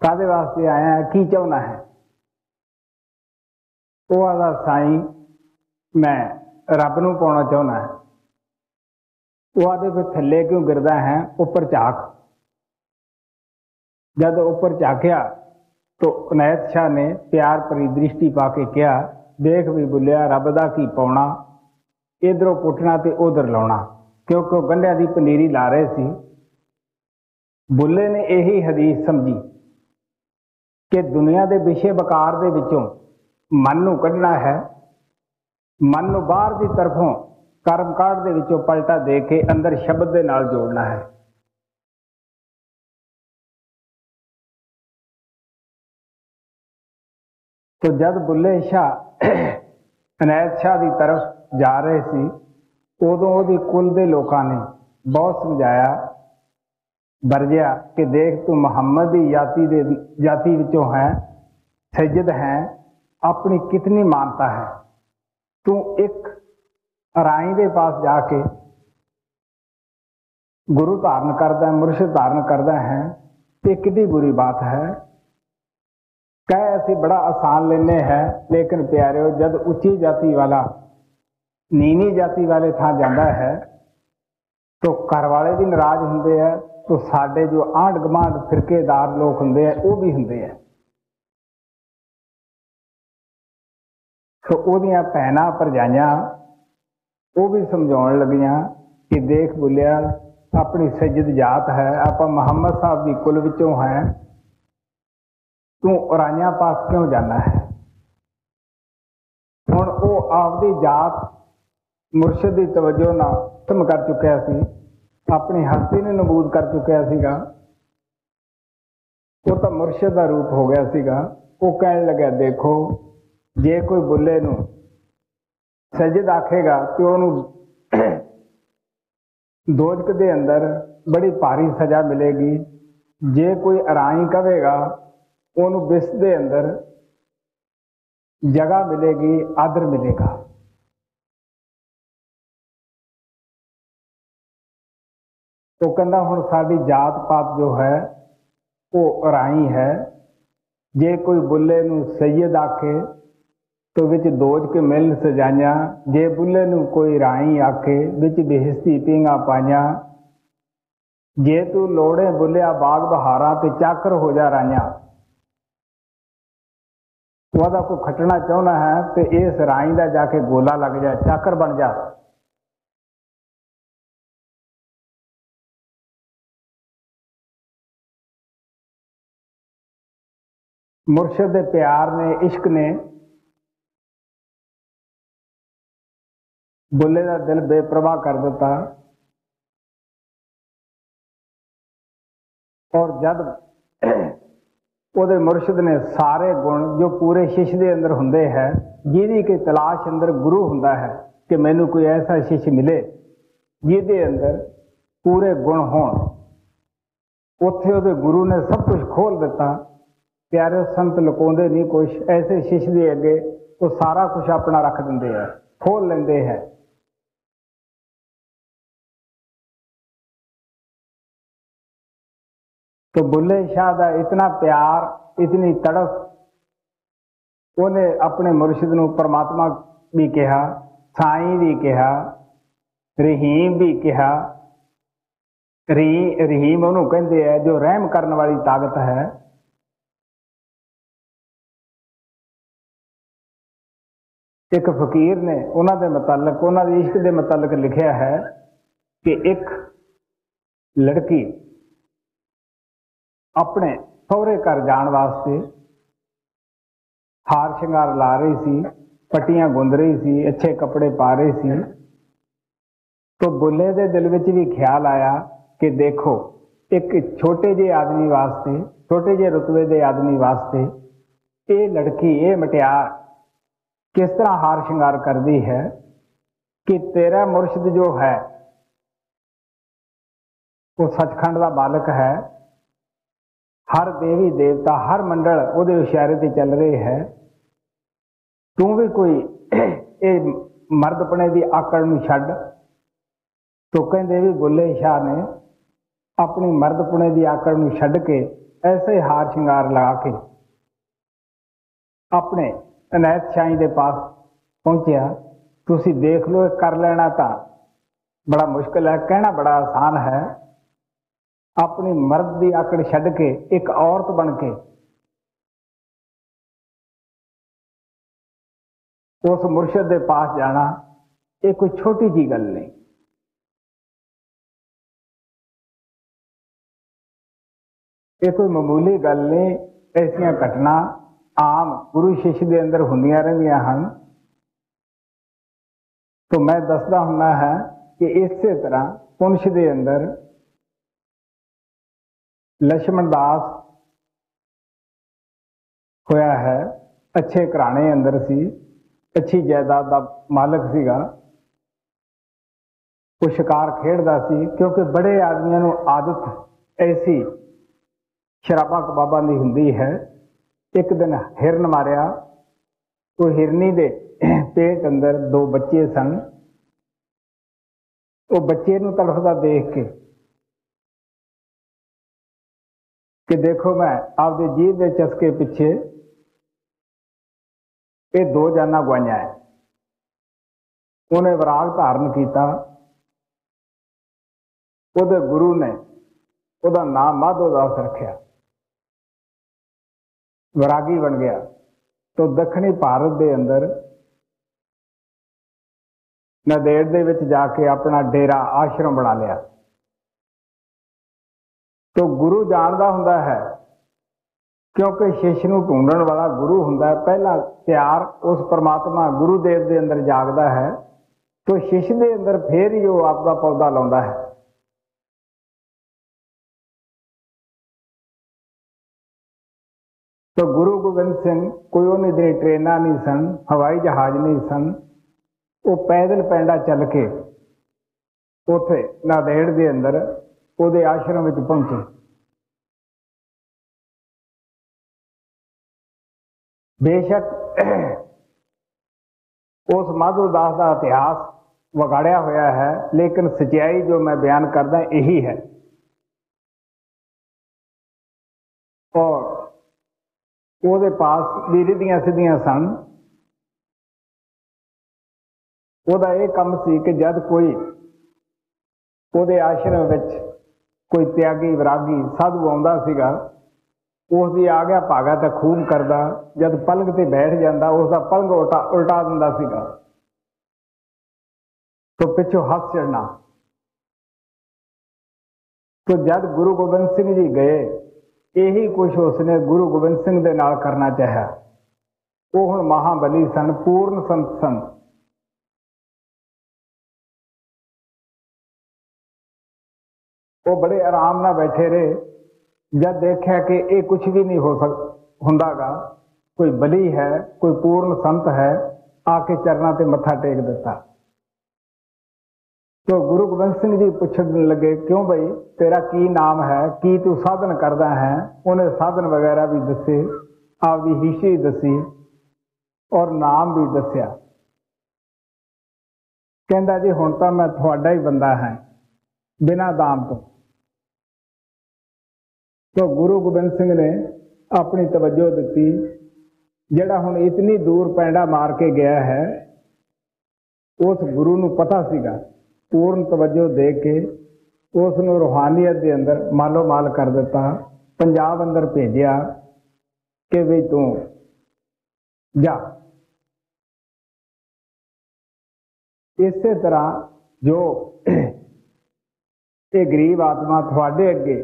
ਕਾਦੇ ਵਾਸਤੇ ਆਇਆ ਹੈ? ਕੀ ਚਾਹੁੰਦਾ ਹੈ? ਉਹ ਆਦਾ ਸਾਈਂ ਮੈਂ ਰੱਬ ਨੂੰ ਪਾਉਣਾ ਚਾਹੁੰਦਾ ਹੈ। ਉਹ ਆਦੇ ਫਿਰ ਥੱਲੇ ਕਿਉਂ ਗਿਰਦਾ ਹੈ? ਉੱਪਰ ਝਾਕ। ਜਦ ਉੱਪਰ ਝਾਕਿਆ तो ਅਨੈਤ ਸ਼ਾਹ ਨੇ ਪਿਆਰ ਭਰੀ ਦ੍ਰਿਸ਼ਟੀ ਪਾ ਕੇ ਕਿਹਾ, ਦੇਖ ਵੀ ਬੁੱਲਿਆ, ਰੱਬ ਦਾ ਕੀ ਪਾਉਣਾ? ਇਧਰੋਂ ਪੁੱਟਣਾ ਤੇ ਉਧਰ ਲਾਉਣਾ। ਕਿਉਂਕਿ ਉਹ ਗੰਢਿਆਂ ਦੀ ਪਨੀਰੀ ਲਾ ਰਹੇ ਸੀ। ਬੁੱਲੇ ਨੇ ਇਹੀ ਹਦੀਸ ਸਮਝੀ ਕਿ ਦੁਨੀਆ ਦੇ ਵਿਸ਼ੇ ਵਕਾਰ ਦੇ ਵਿੱਚੋਂ ਮਨ ਨੂੰ ਕੱਢਣਾ ਹੈ। ਮਨ ਨੂੰ ਬਾਹਰ ਦੀ ਤਰਫੋਂ ਕਰਮ ਕਰਮਕਾਂਡ ਦੇ ਵਿੱਚੋਂ ਪਲਟਾ ਦੇ ਕੇ ਅੰਦਰ ਸ਼ਬਦ ਦੇ ਨਾਲ ਜੋੜਨਾ ਹੈ। ਤੋ ਜਦ ਬੁੱਲੇ ਸ਼ਾਹ ਅਨੈਤ ਸ਼ਾਹ ਦੀ ਤਰਫ ਜਾ ਰਹੇ ਸੀ, ਉਦੋਂ ਉਹਦੀ ਕੁਲ ਦੇ ਲੋਕਾਂ ਨੇ ਬਹੁਤ ਸਮਝਾਇਆ, ਵਰਜਿਆ ਕਿ ਦੇਖ ਤੂੰ ਮੁਹੰਮਦ ਦੀ ਜਾਤੀ ਦੇ ਜਾਤੀ ਵਿੱਚੋਂ ਹੈ, ਸੱਜਦ ਹੈ ਆਪਣੀ ਕਿਤਨੀ ਮਾਨਤਾ ਹੈ? ਤੂੰ ਇੱਕ ਰਾਈ ਦੇ ਪਾਸ ਜਾ ਕੇ ਗੁਰੂ ਧਾਰਨ ਕਰਦਾ ਮੁਰਸ਼ਿਦ ਧਾਰਨ ਕਰਦਾ ਹੈ, ਤੇ ਕਿੰਨੀ ਬੁਰੀ ਬਾਤ ਹੈ? ਕਹੇ ਅਸੀਂ ਬੜਾ ਆਸਾਨ ਲੈਨੇ ਹੈ, ਲੇਕਿਨ ਪਿਆਰਿਓ, ਜਦ ਉੱਚੀ ਜਾਤੀ ਵਾਲਾ, ਨੀਵੀਂ ਜਾਤੀ ਵਾਲੇ ਥਾਂ ਜਾਂਦਾ ਹੈ, ਤੋ ਘਰ ਵਾਲੇ ਵੀ ਨਾਰਾਜ਼ ਹੁੰਦੇ ਆ ਤੋ ਸਾਡੇ ਜੋ ਆਂਢ ਗਮਾਂਡ ਫਿਰਕੇਦਾਰ ਲੋਕ ਹੁੰਦੇ ਆ ਉਹ ਵੀ ਹੁੰਦੇ ਆ ਸੋ ਉਹਦੀਆਂ ਭੈਣਾਂ ਭਰਜਾਈਆਂ ਉਹ ਵੀ ਸਮਝਾਉਣ ਲੱਗੀਆਂ ਕਿ ਦੇਖ ਬੁਲਿਆ, ਆਪਣੀ ਸਜਦ ਜਾਤ ਹੈ, ਆਪਾਂ ਮੁਹੰਮਦ ਸਾਹਿਬ ਦੀ ਕੁਲ ਵਿੱਚੋਂ ਹੈ। ਤੂੰ ਉਰਾਈਆਂ ਪਾਸ ਕਿਉਂ ਜਾਣਾ ਹੈ? ਹੁਣ ਉਹ ਆਪਦੀ ਜਾਤ ਮੁਰਸ਼ਿਦ ਦੀ ਤਵੱਜੋ ਨਾਲ ਖਤਮ ਕਰ ਚੁੱਕਿਆ ਸੀ, ਆਪਣੀ ਹਸਤੀ ਨੂੰ ਨਬੂਦ ਕਰ ਚੁੱਕਿਆ ਸੀਗਾ। ਉਹ ਤਾਂ ਮੁਰਸ਼ਿਦ ਦਾ ਰੂਪ ਹੋ ਗਿਆ ਸੀਗਾ। ਉਹ ਕਹਿਣ ਲੱਗਾ ਦੇਖੋ ਜੇ ਕੋਈ ਬੁੱਲੇ ਨੂੰ ਸਜਦ ਆਖੇਗਾ ਤੇ ਉਹਨੂੰ ਦੋਜਕ ਦੇ ਅੰਦਰ ਬੜੀ ਭਾਰੀ ਸਜ਼ਾ ਮਿਲੇਗੀ। ਜੇ ਕੋਈ ਅਰਾਈ ਕਵੇਗਾ ਉਹਨੂੰ ਬਿਸ ਦੇ ਅੰਦਰ ਜਗ੍ਹਾ ਮਿਲੇਗੀ, ਆਦਰ ਮਿਲੇਗਾ। ਉਹ ਕਹਿੰਦਾ, ਹੁਣ ਸਾਡੀ ਜਾਤ ਪਾਤ ਜੋ ਹੈ, ਉਹ ਅਰਾਈ ਹੈ। ਜੇ ਕੋਈ ਬੁੱਲੇ ਨੂੰ ਸੈਯਦ ਆਖੇ ਤੋ ਵਿੱਚ ਦੋਜ ਕੇ ਮਿਲ ਸਜਾਈਆਂ, ਜੇ ਬੁੱਲੇ ਨੂੰ ਕੋਈ ਰਾਈ ਆਖੇ, ਵਿੱਚ ਬੇਇੱਜ਼ਤੀ ਪੀਂਗਾ ਪਾਈਆਂ। ਜੇ ਤੂੰ ਲੋੜੇ ਬੁੱਲਿਆ ਬਾਗ ਬਹਾਰਾਂ ਤੇ ਚਾਕਰ ਹੋ ਜਾ ਰਾਈਆਂ। ਉਹਦਾ ਕੋਈ ਖਟਣਾ ਚਾਹੁੰਦਾ ਹੈ ਤੇ ਇਸ ਰਾਈ ਦਾ ਜਾ ਕੇ ਗੋਲਾ ਲੱਗ ਜਾ, ਚਾਕਰ ਬਣ ਜਾ। ਮੁਰਸ਼ਿਦ ਦੇ ਪਿਆਰ ਨੇ, ਇਸ਼ਕ ਨੇ ਬੁੱਲੇ ਦਾ ਦਿਲ ਬੇਪਰਵਾਹ ਕਰ ਦਿੱਤਾ। ਔਰ ਜਦ ਉਹਦੇ ਮੁਰਸ਼ਿਦ ਨੇ ਸਾਰੇ ਗੁਣ ਜੋ ਪੂਰੇ ਸ਼ਿਸ਼ ਦੇ ਅੰਦਰ ਹੁੰਦੇ ਹੈ, ਜਿਹਦੀ ਕਿ ਤਲਾਸ਼ ਅੰਦਰ ਗੁਰੂ ਹੁੰਦਾ ਹੈ ਕਿ ਮੈਨੂੰ ਕੋਈ ਐਸਾ ਸ਼ਿਸ਼ ਮਿਲੇ, ਜਿਹਦੇ ਅੰਦਰ ਪੂਰੇ ਗੁਣ ਹੋਣ, ਉੱਥੇ ਉਹਦੇ ਗੁਰੂ ਨੇ ਸਭ ਕੁਝ ਖੋਲ ਦਿੱਤਾ। ਪਿਆਰੇ ਸੰਤ ਲੁਕਾਉਂਦੇ ਨਹੀਂ ਕੁਝ ਐਸੇ ਸ਼ਿਸ਼ ਦੇ ਅੱਗੇ ਉਹ ਸਾਰਾ ਕੁਝ ਆਪਣਾ ਰੱਖ ਦਿੰਦੇ ਆ ਖੋਲ ਲੈਂਦੇ ਹੈ। तो बुल्ले शाह का इतना प्यार इतनी तड़फ ਉਹਨੇ ਆਪਣੇ ਮੁਰਸ਼ਿਦ ਨੂੰ ਪਰਮਾਤਮਾ ਵੀ ਕਿਹਾ ਸਾਈਂ ਵੀ ਕਿਹਾ ਰਹੀਮ ਵੀ ਕਿਹਾ ਰੀ ਰਹੀਮ ਉਹਨੂੰ ਕਹਿੰਦੇ ਆ ਜੋ ਰਹਿਮ ਕਰਨ ਵਾਲੀ ਤਾਕਤ ਹੈ ਇੱਕ ਫਕੀਰ ਨੇ ਉਹਨਾਂ ਦੇ ਮੁਤਲਕ ਉਹਨਾਂ ਦੇ ਇਸ਼ਕ ਦੇ ਮੁਤਲਕ ਲਿਖਿਆ ਹੈ ਕਿ ਇੱਕ ਲੜਕੀ ਆਪਣੇ ਸਹੁਰੇ ਘਰ ਜਾਣ ਵਾਸਤੇ ਹਾਰ ਸ਼ਿੰਗਾਰ ਲਾ ਰਹੀ ਸੀ, ਪੱਟੀਆਂ ਗੁੰਦ ਰਹੀ ਸੀ, ਅੱਛੇ ਕੱਪੜੇ ਪਾ ਰਹੀ ਸੀ। ਤੋਂ ਬੁੱਲੇ ਦੇ ਦਿਲ ਵਿੱਚ ਵੀ ਖਿਆਲ ਆਇਆ ਕਿ ਦੇਖੋ, ਇੱਕ ਛੋਟੇ ਜਿਹੇ ਆਦਮੀ ਵਾਸਤੇ, ਛੋਟੇ ਜਿਹੇ ਰੁਤਬੇ ਦੇ ਆਦਮੀ ਵਾਸਤੇ ਇਹ ਲੜਕੀ, ਇਹ ਮਟਿਆਰ ਕਿਸ ਤਰ੍ਹਾਂ ਹਾਰ ਸ਼ਿੰਗਾਰ ਕਰਦੀ ਹੈ ਕਿ ਤੇਰਾ ਮੁਰਸ਼ਿਦ ਜੋ ਹੈ, ਉਹ ਸੱਚਖੰਡ ਦਾ ਬਾਲਕ ਹੈ ਹਰ ਦੇਵੀ ਦੇਵਤਾ, ਹਰ ਮੰਡਲ ਉਹਦੇ ਇਸ਼ਾਰੇ ਤੇ ਚੱਲ ਰਹੇ ਹੈ। ਤੂੰ ਵੀ ਕੋਈ ਇਹ ਮਰਦਪਣੇ ਦੀ ਆਕੜ ਨੂੰ ਛੱਡ। ਤੋ ਕਹਿੰਦੇ ਵੀ ਬੁੱਲੇ ਸ਼ਾਹ ਨੇ ਆਪਣੀ ਮਰਦਪੁਣੇ ਦੀ ਆਕੜ ਨੂੰ ਛੱਡ ਕੇ ਐਸੇ ਹਾਰ ਸ਼ਿੰਗਾਰ ਲਗਾ ਕੇ ਆਪਣੇ ਅਨੈਤ ਸ਼ਾਹੀ ਦੇ ਪਾਸ ਪਹੁੰਚਿਆ। ਤੁਸੀਂ ਦੇਖ ਲਓ, ਇਹ ਕਰ ਲੈਣਾ ਤਾਂ ਬੜਾ ਮੁਸ਼ਕਲ ਹੈ, ਕਹਿਣਾ ਬੜਾ ਆਸਾਨ ਹੈ। ਆਪਣੀ ਮਰਦ ਦੀ ਆਕੜ ਛੱਡ ਕੇ ਇੱਕ ਔਰਤ ਬਣ ਕੇ ਉਸ ਮੁਰਸ਼ਦ ਦੇ ਪਾਸ ਜਾਣਾ, ਇਹ ਕੋਈ ਛੋਟੀ ਜੀ ਗੱਲ ਨਹੀਂ। ਇਹ ਕੋਈ ਮਾਮੂਲੀ ਗੱਲ ਨਹੀਂ, ਐਸੀਆਂ ਘਟਨਾ ਆਮ ਗੁਰੂ ਸ਼ਿਸ਼ ਦੇ ਅੰਦਰ ਹੁੰਦੀਆਂ ਰਹਿੰਦੀਆਂ ਹਨ। ਤੋਂ ਮੈਂ ਦੱਸਦਾ ਹੁੰਦਾ ਹੈ ਕਿ ਇਸੇ ਤਰ੍ਹਾਂ ਪੁੰਸ਼ ਦੇ ਅੰਦਰ ਲక్ష్మణ ਦਾਸ ਹੋਇਆ ਹੈ। ਅੱਛੇ ਘਰਾਣੇ ਅੰਦਰ ਸੀ। ਅੱਛੀ ਜਾਇਦਾਦ ਦਾ ਮਾਲਕ ਸੀਗਾ। ਉਹ ਸ਼ਿਕਾਰ ਖੇਡਦਾ ਸੀ ਕਿਉਂਕਿ ਬੜੇ ਆਦਮੀਆਂ ਨੂੰ ਆਦਤ ਐਸੀ ਸ਼ਰਾਬਾਂ ਕਬਾਬਾਂ ਦੀ ਹੁੰਦੀ ਹੈ। ਇੱਕ ਦਿਨ ਹਿਰਨ ਮਾਰਿਆ। ਉਹ ਹਿਰਨੀ ਦੇ ਪੇਟ ਅੰਦਰ ਦੋ ਬੱਚੇ ਸਨ। ਉਹ ਬੱਚੇ ਨੂੰ ਤੜਫਦਾ ਦੇਖ ਕੇ ਕਿ ਦੇਖੋ ਮੈਂ ਆਪਦੇ ਜੀਵ ਦੇ ਚਸਕੇ ਪਿੱਛੇ ਇਹ ਦੋ ਜਾਨਾਂ ਗਵਾਈਆਂ ਹੈ ਉਹਨੇ ਵਿਰਾਗ ਧਾਰਨ ਕੀਤਾ। ਉਹਦੇ ਗੁਰੂ ਨੇ ਉਹਦਾ ਨਾਮ ਮਾਧੋ ਦਾਸ ਰੱਖਿਆ। ਵਿਰਾਗੀ ਬਣ ਗਿਆ। ਤੋਂ ਦੱਖਣੀ ਭਾਰਤ ਦੇ ਅੰਦਰ ਨਦੇੜ ਦੇ ਵਿੱਚ ਜਾ ਕੇ ਆਪਣਾ ਡੇਰਾ ਆਸ਼ਰਮ ਬਣਾ ਲਿਆ। ਤੋ ਗੁਰੂ ਜਾਣਦਾ ਹੁੰਦਾ ਹੈ। ਕਿਉਂਕਿ ਸ਼ਿਸ਼ ਨੂੰ ਢੂੰਡਣ ਵਾਲਾ ਗੁਰੂ ਹੁੰਦਾ ਹੈ। ਪਹਿਲਾ ਪਿਆਰ ਉਸ ਪਰਮਾਤਮਾ ਗੁਰੂ ਦੇਵ ਦੇ ਅੰਦਰ ਜਾਗਦਾ ਹੈ ਤੋ ਸ਼ਿਸ਼ ਦੇ ਅੰਦਰ ਫੇਰ ਹੀ ਉਹ ਆਪਦਾ ਪੌਦਾ ਲਾਉਂਦਾ ਹੈ। ਤੋ ਗੁਰੂ ਗੋਬਿੰਦ ਸਿੰਘ ਕੋਈ ਉਹਨੇ ਦੇ ਟ੍ਰੇਨਾਂ ਨਹੀਂ ਸਨ, ਹਵਾਈ ਜਹਾਜ਼ ਨਹੀਂ ਸਨ, ਉਹ ਪੈਦਲ ਪੈਂਡਾ ਚੱਲ ਕੇ ਉਥੇ ਨਾਦੇੜ ਦੇ ਅੰਦਰ ਉਹਦੇ ਆਸ਼ਰਮ ਵਿੱਚ ਪਹੁੰਚੇ। ਬੇਸ਼ੱਕ ਉਸ ਮਾਧੋ ਦਾਸ ਦਾ ਇਤਿਹਾਸ ਵਗਾੜਿਆ ਹੋਇਆ ਹੈ, ਲੇਕਿਨ ਸਚਾਈ ਜੋ ਮੈਂ ਬਿਆਨ ਕਰਦਾ ਇਹੀ ਹੈ। ਔਰ ਉਹਦੇ ਪਾਸ ਵੀ ਰਿੱਧੀਆਂ ਸਿੱਧੀਆਂ ਸਨ। ਉਹਦਾ ਇਹ ਕੰਮ ਸੀ ਕਿ ਜਦ ਕੋਈ ਉਹਦੇ ਆਸ਼ਰਮ ਵਿੱਚ ਕੋਈ ਤਿਆਗੀ, ਵਿਰਾਗੀ ਸਾਧੂ ਆਉਂਦਾ ਸੀਗਾ ਉਸ ਦੀ ਆ ਗਿਆ ਭਾਗਾ ਤਾਂ ਖੂਬ ਕਰਦਾ, ਜਦ ਪਲੰਗ ਤੇ ਬੈਠ ਜਾਂਦਾ ਉਸ ਦਾ ਪਲੰਗ ਉਲਟਾ ਉਲਟਾ ਦਿੰਦਾ ਸੀਗਾ। ਤੋ ਪਿੱਛੋਂ ਹੱਸ ਚੜਨਾ ਤੋ ਜਦ ਗੁਰੂ ਗੋਬਿੰਦ ਸਿੰਘ ਜੀ ਗਏ, ਇਹੀ ਕੁਝ ਉਸਨੇ ਗੁਰੂ ਗੋਬਿੰਦ ਸਿੰਘ ਦੇ ਨਾਲ ਕਰਨਾ ਚਾਹਿਆ। ਉਹ ਹੁਣ ਮਹਾਬਲੀ ਸਨ, ਪੂਰਨ ਸੰਤ ਸਨ। ਉਹ ਬੜੇ ਆਰਾਮ ਨਾਲ ਬੈਠੇ ਰਹੇ ਜਦ ਦੇਖਿਆ ਕਿ ਇਹ ਕੁਝ ਵੀ ਨਹੀਂ ਹੋ ਸਕ, ਹੁੰਦਾਗਾ। ਕੋਈ ਬਲੀ ਹੈ, ਕੋਈ ਪੂਰਨ ਸੰਤ ਹੈ, ਆ ਕੇ ਚਰਨਾਂ ਤੇ ਮੱਥਾ ਟੇਕ ਦਿੱਤਾ। ਤੋ ਗੁਰੂ ਗੋਬਿੰਦ ਸਿੰਘ ਜੀ ਪੁੱਛਣ ਲੱਗੇ, ਕਿਉਂ ਬਈ? ਤੇਰਾ ਕੀ ਨਾਮ ਹੈ? ਕੀ ਤੂੰ ਸਾਧਨ ਕਰਦਾ ਹੈ? ਉਹਨੇ ਸਾਧਨ ਵਗੈਰਾ ਵੀ ਦੱਸੇ, ਆਪਦੀ ਹਿਸਟਰੀ ਦੱਸੀ ਔਰ ਨਾਮ ਵੀ ਦੱਸਿਆ। ਕਹਿੰਦਾ, ਜੀ ਹੁਣ ਤਾਂ ਮੈਂ ਤੁਹਾਡਾ ਹੀ ਬੰਦਾ ਹਾਂ, ਬਿਨਾਂ ਦਾਮ ਤੋਂ। ਤੋ ਗੁਰੂ ਗੋਬਿੰਦ ਸਿੰਘ ਨੇ ਆਪਣੀ ਤਵੱਜੋ ਦਿੱਤੀ, ਜਿਹੜਾ ਹੁਣ ਇਤਨੀ ਦੂਰ ਪੈਂਡਾ ਮਾਰ ਕੇ ਗਿਆ ਹੈ, ਉਸ ਗੁਰੂ ਨੂੰ ਪਤਾ ਸੀਗਾ, ਪੂਰਨ ਤਵੱਜੋ ਦੇ ਕੇ ਉਸ ਨੂੰ ਰੋਹਾਨੀਅਤ ਦੇ ਅੰਦਰ ਮਾਲੋ ਮਾਲ ਕਰ ਦਿੱਤਾ, ਪੰਜਾਬ ਅੰਦਰ ਭੇਜਿਆ ਕਿ ਵੀ ਤੂੰ ਜਾ। ਇਸੇ ਤਰ੍ਹਾਂ ਜੋ ਇਹ ਗਰੀਬ ਆਤਮਾ ਤੁਹਾਡੇ ਅੱਗੇ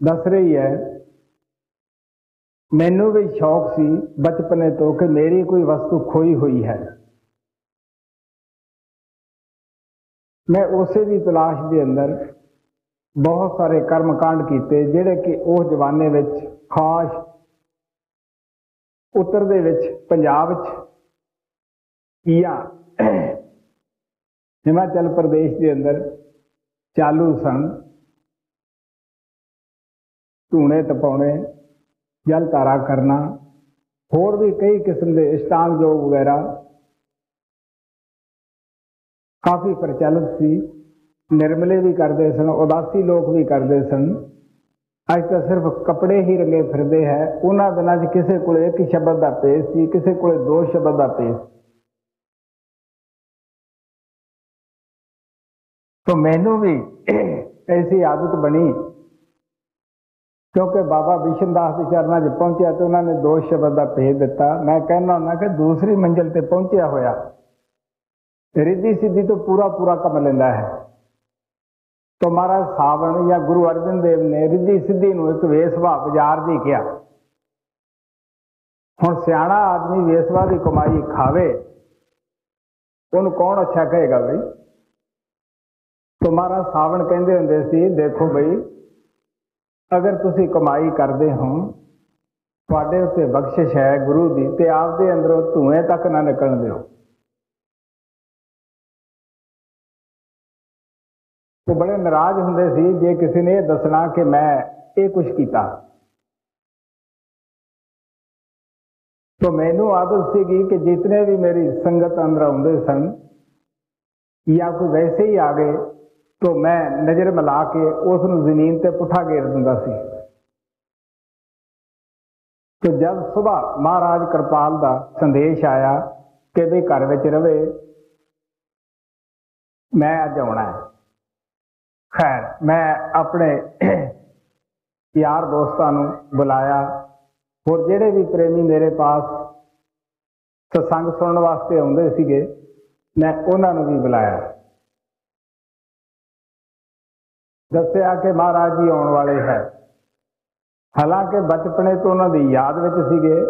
ਦੱਸ ਰਹੀ ਹੈ, ਮੈਨੂੰ ਵੀ ਸ਼ੌਕ ਸੀ ਬਚਪਨੇ ਤੋਂ ਕਿ ਮੇਰੀ ਕੋਈ ਵਸਤੂ ਖੋਈ ਹੋਈ ਹੈ। ਮੈਂ ਉਸੇ ਦੀ ਤਲਾਸ਼ ਦੇ ਅੰਦਰ ਬਹੁਤ ਸਾਰੇ ਕਰਮ ਕਾਂਡ ਕੀਤੇ, ਜਿਹੜੇ ਕਿ ਉਸ ਜਵਾਨੇ ਵਿੱਚ ਖਾਸ ਉੱਤਰ ਦੇ ਵਿੱਚ ਪੰਜਾਬ ਵਿੱਚ ਜਾਂ ਹਿਮਾਚਲ ਪ੍ਰਦੇਸ਼ ਦੇ ਅੰਦਰ ਚਾਲੂ ਸਨ। ਧੂਣੇ ਤਪਾਉਣੇ, ਜਲ ਤਾਰਾ ਕਰਨਾ, ਹੋਰ ਵੀ ਕਈ ਕਿਸਮ ਦੇ ਇਸ਼ਟਾਂਗ ਯੋਗ ਵਗੈਰਾ। ਕਾਫੀ ਪ੍ਰਚਲਿਤ ਸੀ। ਨਿਰਮਲੇ ਵੀ ਕਰਦੇ ਸਨ, ਉਦਾਸੀ ਲੋਕ ਵੀ ਕਰਦੇ ਸਨ। ਅੱਜ ਤਾਂ ਸਿਰਫ ਕੱਪੜੇ ਹੀ ਰੰਗੇ ਫਿਰਦੇ ਹੈ। ਉਹਨਾਂ ਦਿਨਾਂ 'ਚ ਕਿਸੇ ਕੋਲ ਇੱਕ ਸ਼ਬਦ ਦਾ ਪੇਸ਼ ਸੀ, ਕਿਸੇ ਕੋਲ ਦੋ ਸ਼ਬਦ ਦਾ ਪੇਸ਼ तो ਮੈਨੂੰ ਵੀ ਐਸੀ ਆਦਤ ਬਣੀ ਕਿਉਂਕਿ ਬਾਬਾ ਵਿਸ਼ਨ ਦਾਸ ਦੇ ਚਰਨਾਂ 'ਚ ਪਹੁੰਚਿਆ ਤੇ ਉਹਨਾਂ ਨੇ ਦੋ ਸ਼ਬਦ ਦਾ ਭੇਜ ਦਿੱਤਾ। ਮੈਂ ਕਹਿੰਦਾ ਹੁੰਦਾ ਕਿ ਦੂਸਰੀ ਮੰਜ਼ਲ ਤੇ ਪਹੁੰਚਿਆ ਹੋਇਆ। ਰਿੱਧੀ ਸਿੱਧੀ ਤੋਂ ਪੂਰਾ ਪੂਰਾ ਕੰਮ ਲੈਂਦਾ ਹੈ। तो ਮਹਾਰਾਜ ਸਾਵਣ ਜਾਂ ਗੁਰੂ ਅਰਜਨ ਦੇਵ ਨੇ ਰਿੱਧੀ ਸਿੱਧੀ ਨੂੰ ਇੱਕ ਵੇਸਵਾ ਬਾਜ਼ਾਰ ਦੀ ਕਿਹਾ। ਹੁਣ ਸਿਆਣਾ ਆਦਮੀ ਵੇਸਵਾ ਦੀ ਕਮਾਈ ਖਾਵੇ, ਉਹਨੂੰ ਕੌਣ ਅੱਛਾ ਕਹੇਗਾ ਬਈ? तो ਮਹਾਰਾਜ ਸਾਵਣ ਕਹਿੰਦੇ ਹੁੰਦੇ ਸੀ, ਦੇਖੋ ਬਈ ਅਗਰ ਤੁਸੀਂ ਕਮਾਈ ਕਰਦੇ ਹੋ, ਤੁਹਾਡੇ ਉੱਤੇ ਬਖਸ਼ਿਸ਼ ਹੈ ਗੁਰੂ ਦੀ ਤੇ ਆਪਦੇ ਅੰਦਰੋਂ ਧੂਏ ਤੱਕ ਨਾ ਨਿਕਲਣ ਦਿਓ। ਉਹ ਬੜੇ ਨਾਰਾਜ਼ ਹੁੰਦੇ ਸੀ, ਜੇ ਕਿਸੇ ਨੇ ਇਹ ਦੱਸਣਾ ਕਿ ਮੈਂ ਇਹ ਕੁਝ ਕੀਤਾ। तो ਮੈਨੂੰ ਆਦਤ ਸੀਗੀ ਕਿ ਜਿਤਨੇ ਵੀ ਮੇਰੀ ਸੰਗਤ ਅੰਦਰ ਆਉਂਦੇ ਸਨ ਜਾਂ ਕੋਈ ਵੈਸੇ ਹੀ ਆ ਗਏ ਤੋਂ ਮੈਂ ਨਜ਼ਰ ਮਿਲਾ ਕੇ ਉਸ ਨੂੰ ਜ਼ਮੀਨ ਤੇ ਪੁੱਠਾ ਘੇਰ ਦਿੰਦਾ ਸੀ। ਕਿ ਜਦ ਸਵੇਰ ਮਹਾਰਾਜ ਕਿਰਪਾਲ ਦਾ ਸੰਦੇਸ਼ ਆਇਆ ਕਿ ਵੀ ਘਰ ਵਿੱਚ ਰਵੇ, ਮੈਂ ਅੱਜ ਆਉਣਾ ਹੈ। ਖੈਰ, ਮੈਂ ਆਪਣੇ ਯਾਰ ਦੋਸਤਾਂ ਨੂੰ ਬੁਲਾਇਆ। ਹੋਰ ਜਿਹੜੇ ਵੀ ਪ੍ਰੇਮੀ ਮੇਰੇ ਪਾਸ ਸਤਸੰਗ ਸੁਣਨ ਵਾਸਤੇ ਆਉਂਦੇ ਸੀਗੇ, ਮੈਂ ਉਹਨਾਂ ਨੂੰ ਵੀ ਬੁਲਾਇਆ। ਦੱਸਿਆ ਕਿ ਮਹਾਰਾਜ ਜੀ ਆਉਣ ਵਾਲੇ ਹੈ। ਹਾਲਾਂਕਿ ਬਚਪਨੇ ਤੋਂ ਉਹਨਾਂ ਦੀ ਯਾਦ ਵਿੱਚ ਸੀਗੇ,